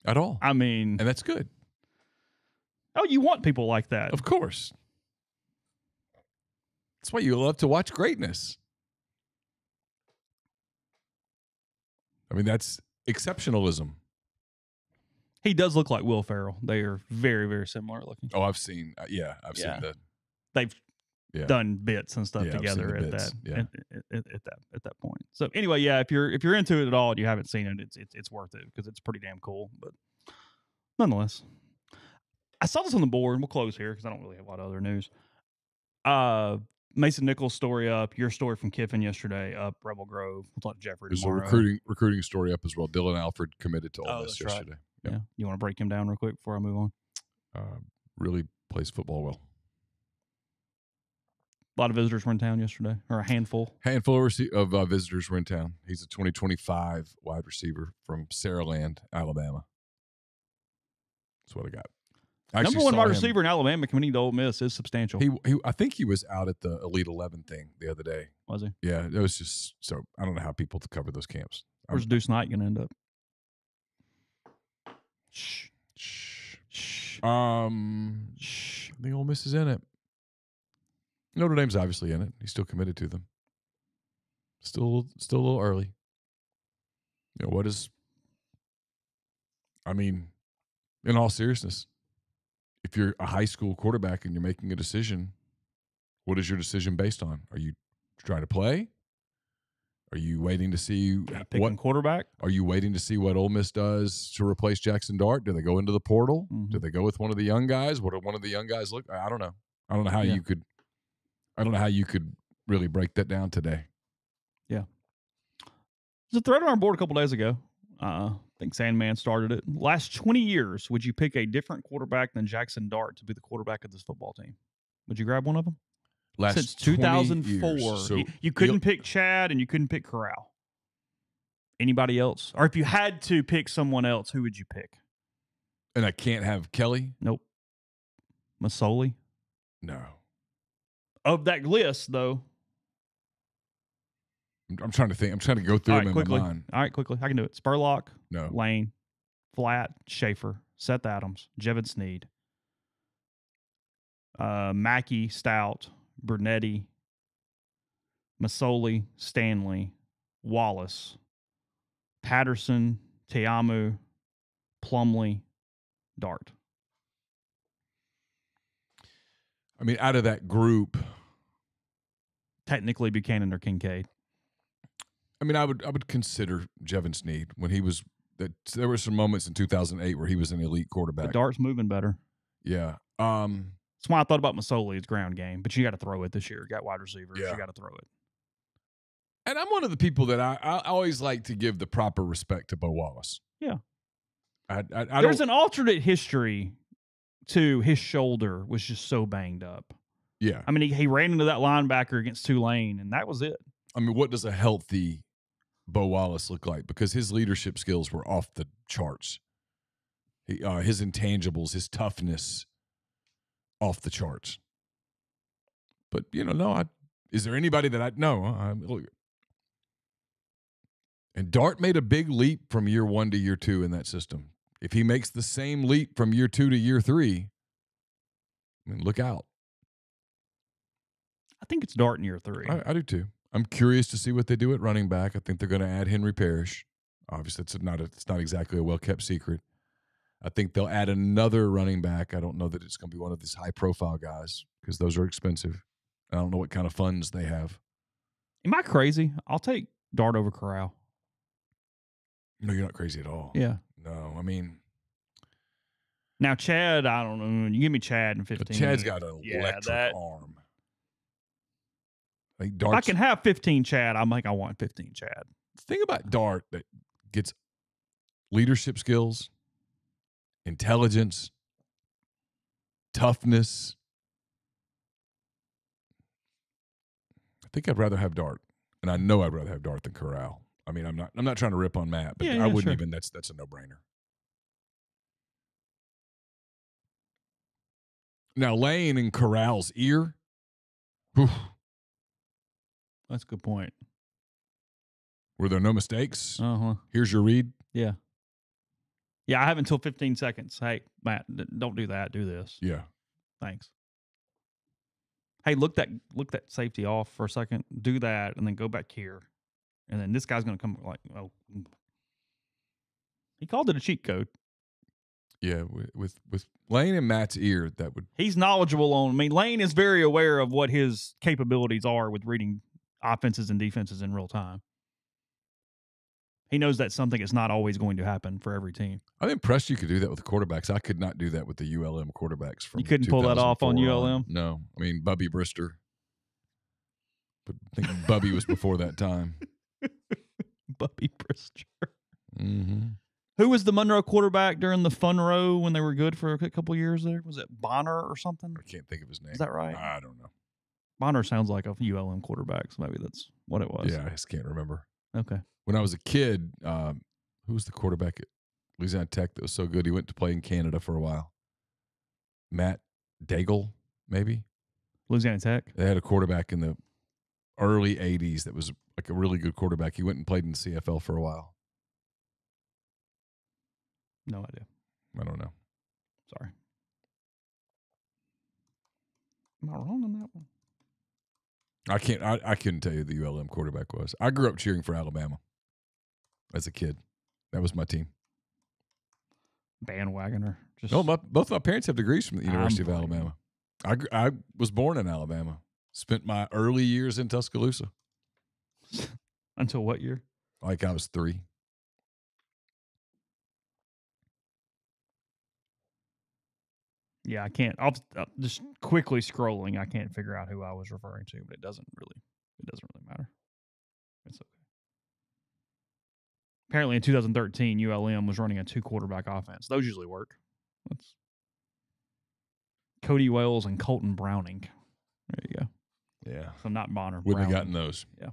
at all, I mean, and that's good. oh, you want people like that? Of course. That's why you love to watch greatness. I mean, that's exceptionalism. He does look like Will Ferrell. They are very very similar looking. Oh, I've seen. Uh, yeah, I've Yeah. seen the. They've Yeah. done bits and stuff Yeah, together at bits, that yeah. at, at, at- at that at that point. So anyway, yeah, if you're if you're into it at all and you haven't seen it, it's it's, it's worth it because it's pretty damn cool. But nonetheless, I saw this on the board. We'll close here because I don't really have a lot of other news. Uh, Mason Nichols story up. Your story from Kiffin yesterday up. Rebel Grove. We'll talk to Jeffrey There's a tomorrow. recruiting recruiting story up as well. Dylan Alfred committed to all Oh, Miss that's right. yesterday. Yeah, you want to break him down real quick before I move on? Uh, really plays football well. A lot of visitors were in town yesterday, or a handful. Handful of, uh, visitors were in town. He's a 2025 wide receiver from Saraland, Alabama. That's what I got. I Number one wide receiver in Alabama committing to Ole Miss is substantial. He, he, I think he was out at the Elite Eleven thing the other day. was he? Yeah, it was just so. I don't know how people cover those camps. Where's Deuce Knight going to end up? Shh, shh. Shh. Um, Shh. I think Ole Miss is in it. Notre Dame's obviously in it. He's still committed to them. Still, still a little early. You know what is? I mean, in all seriousness, if you're a high school quarterback and you're making a decision, what is your decision based on? Are you trying to play? Are you waiting to see what? quarterback? Are you waiting to see what Ole Miss does to replace Jackson Dart? Do they go into the portal? Do Mhm. they go with one of the young guys? What do one of the young guys look? I don't know. I don't know how Yeah. you could. I don't know how you could really break that down today. Yeah. There's a thread on our board a couple days ago. Uh, I think Sandman started it. Last 20 years, would you pick a different quarterback than Jackson Dart to be the quarterback of this football team? Would you grab one of them? Last Since 2004, years. So you, you couldn't pick Chad and you couldn't pick Corral. Anybody else? Or if you had to pick someone else, who would you pick? and I can't have Kelly. Nope. Masoli. No, Of that list, though. I'm, I'm trying to think. I'm trying to go through All them right, in quickly. my mind. All right, quickly. I can do it. Spurlock, No, Lane, Flat, Schaeffer, Seth Adams, Jevan Snead, uh, Mackey, Stoudt, Brunetti, Masoli, Stanley, Wallace, Patterson, Ta'amu, Plumlee, Dart. I mean, out of that group, Technically Buchanan or Kincaid. I mean, I would I would consider Jevan Snead when he was that there were some moments in 2008 where he was an elite quarterback. Dart's moving better. Yeah. Um That's why I thought about Masoli's ground game, but you got to throw it this year. You got wide receivers. Yeah. You got to throw it. and I'm one of the people that I, I always like to give the proper respect to Bo Wallace. Yeah. I I, I There's an alternate history to his shoulder was just so banged up. yeah. I mean, he, he ran into that linebacker against Tulane, and that was it. I mean, what does a healthy Bo Wallace look like? Because his leadership skills were off the charts. He, uh, his intangibles, his toughness, off the charts. But you know, no, I is there anybody that I know? I, look, and Dart made a big leap from year one to year two in that system. If he makes the same leap from year two to year three, I mean, look out. I think it's Dart in year three. I, I do too. I'm curious to see what they do at running back. I think they're going to add Henry Parrish. Obviously, it's not a, it's not exactly a well kept secret. I think they'll add another running back. I don't know that it's going to be one of these high profile guys because those are expensive. I don't know what kind of funds they have. Am I crazy? I'll take Dart over Corral. No, you're not crazy at all. Yeah. No, I mean, Now Chad, I don't know. You give me Chad in fifteen. Chad's got an Yeah, electric that- arm. Like If I can have fifteen Chad, I'm like I want fifteen Chad. the thing about Dart that gets leadership skills, intelligence, toughness. I think I'd rather have Dart, and I know I'd rather have Dart than Corral. I mean, I'm not. I'm not trying to rip on Matt, but Yeah, I wouldn't sure. even. That's that's a no brainer. Now Lane and Corral's ear. whew, That's a good point. were there no mistakes? Uh huh. Here's your read. Yeah. Yeah, I have until 15 seconds. Hey, Matt, don't do that. Do this. Yeah. Thanks. Hey, look that look that safety off for a second. Do that, and then go back here, and then this guy's gonna come like oh. He called it a cheat code. Yeah, with with, Lane and Matt's ear, that would He's knowledgeable on. I mean, Lane is very aware of what his capabilities are with reading offenses and defenses in real time. He knows that something is not always going to happen for every team. I'm impressed you could do that with the quarterbacks. I could not do that with the ULM quarterbacks from. You couldn't pull that off on 2004 ULM? No, I mean Bubby Brister. But I think Bubby was before that time. Bubby Brister. Mm-hmm. Who was the Monroe quarterback during the Fun Row when they were good for a couple years there? Was it Bonner or something? I can't think of his name. Is that right? I don't know. Bonner sounds like a ULM quarterback, so maybe that's what it was. Yeah, I just can't remember. Okay. When I was a kid, um, who was the quarterback at Louisiana Tech that was so good? He went to play in Canada for a while. Matt Daigle, maybe. Louisiana Tech. They had a quarterback in the early 80s that was like a really good quarterback. He went and played in the CFL for a while. No idea. I don't know. Sorry. Am I wrong on that one? I can't. I, I couldn't tell you who the ULM quarterback was. I grew up cheering for Alabama as a kid. That was my team. Bandwagoner. Just No, my, both my parents have degrees from the I'm University of blaming Alabama. I I was born in Alabama. Spent my early years in Tuscaloosa. until what year? Like I was three. Yeah, I can't. I'll uh, just quickly scrolling. I can't figure out who I was referring to, but it doesn't really. It doesn't really matter. It's okay. Apparently, in 2013, ULM was running a two quarterback offense. Those usually work. That's Cody Wells and Kolton Browning. There you go. Yeah. So not Bonner. Wouldn't have Browning. gotten those. Yeah.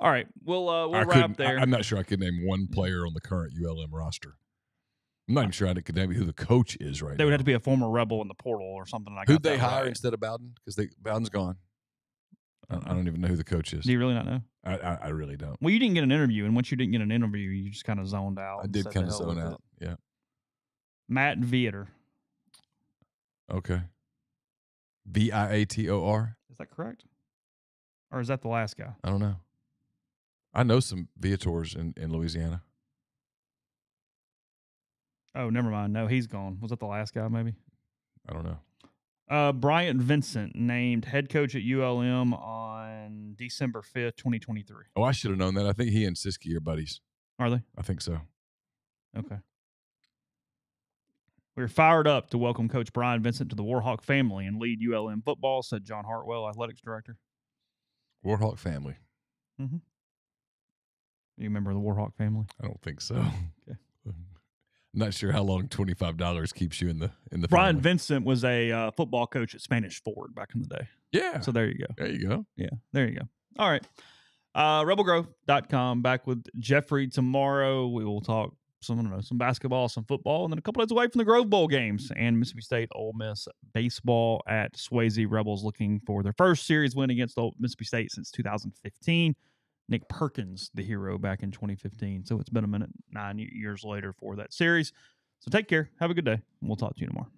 All right, we'll uh, we'll I wrap there. I, am not sure I could name one player on the current ULM roster. I'm not even sure I could name who the coach is right they now. would have to be a former rebel in the portal or something. like that. Who'd they hire right. instead of Bowden? Because they Bowden's gone. I, I don't even know who the coach is. Do you really not know? I, I, I really don't. Well, you didn't get an interview, and once you didn't get an interview, you just kind of zoned out. I did kind of zone out. it. Yeah. Matt Viator. Okay. V I A T O R. Is that correct? Or is that the last guy? I don't know. I know some Viators in, in Louisiana. Oh, never mind. No, he's gone. Was that the last guy, maybe? I don't know. Uh, Bryant Vincent named head coach at ULM on December 5th, 2023. Oh, I should have known that. I think he and Siski are buddies. Are they? I think so. Okay. We're fired up to welcome Coach Bryant Vincent to the Warhawk family and lead ULM football, said John Hartwell, athletics director. Warhawk family. Mm-hmm. You remember the Warhawk family? I don't think so. Okay. Not sure how long twenty five dollars keeps you in the in the Brian family. Vincent was a uh, football coach at Spanish Fort back in the day. yeah. So there you go. there you go. Yeah, there you go. All right. Uh, rebelgrove.com. Back with Jeffrey tomorrow. We will talk some, I don't know, some basketball, some football, and then a couple days away from the Grove Bowl games and Mississippi State Ole Miss baseball at Swayze Rebels looking for their first series win against Ole Mississippi State since 2015. Nick Perkins, the hero back in 2015. So it's been a minute, nine years later for that series. So take care. Have a good day. and We'll talk to you tomorrow.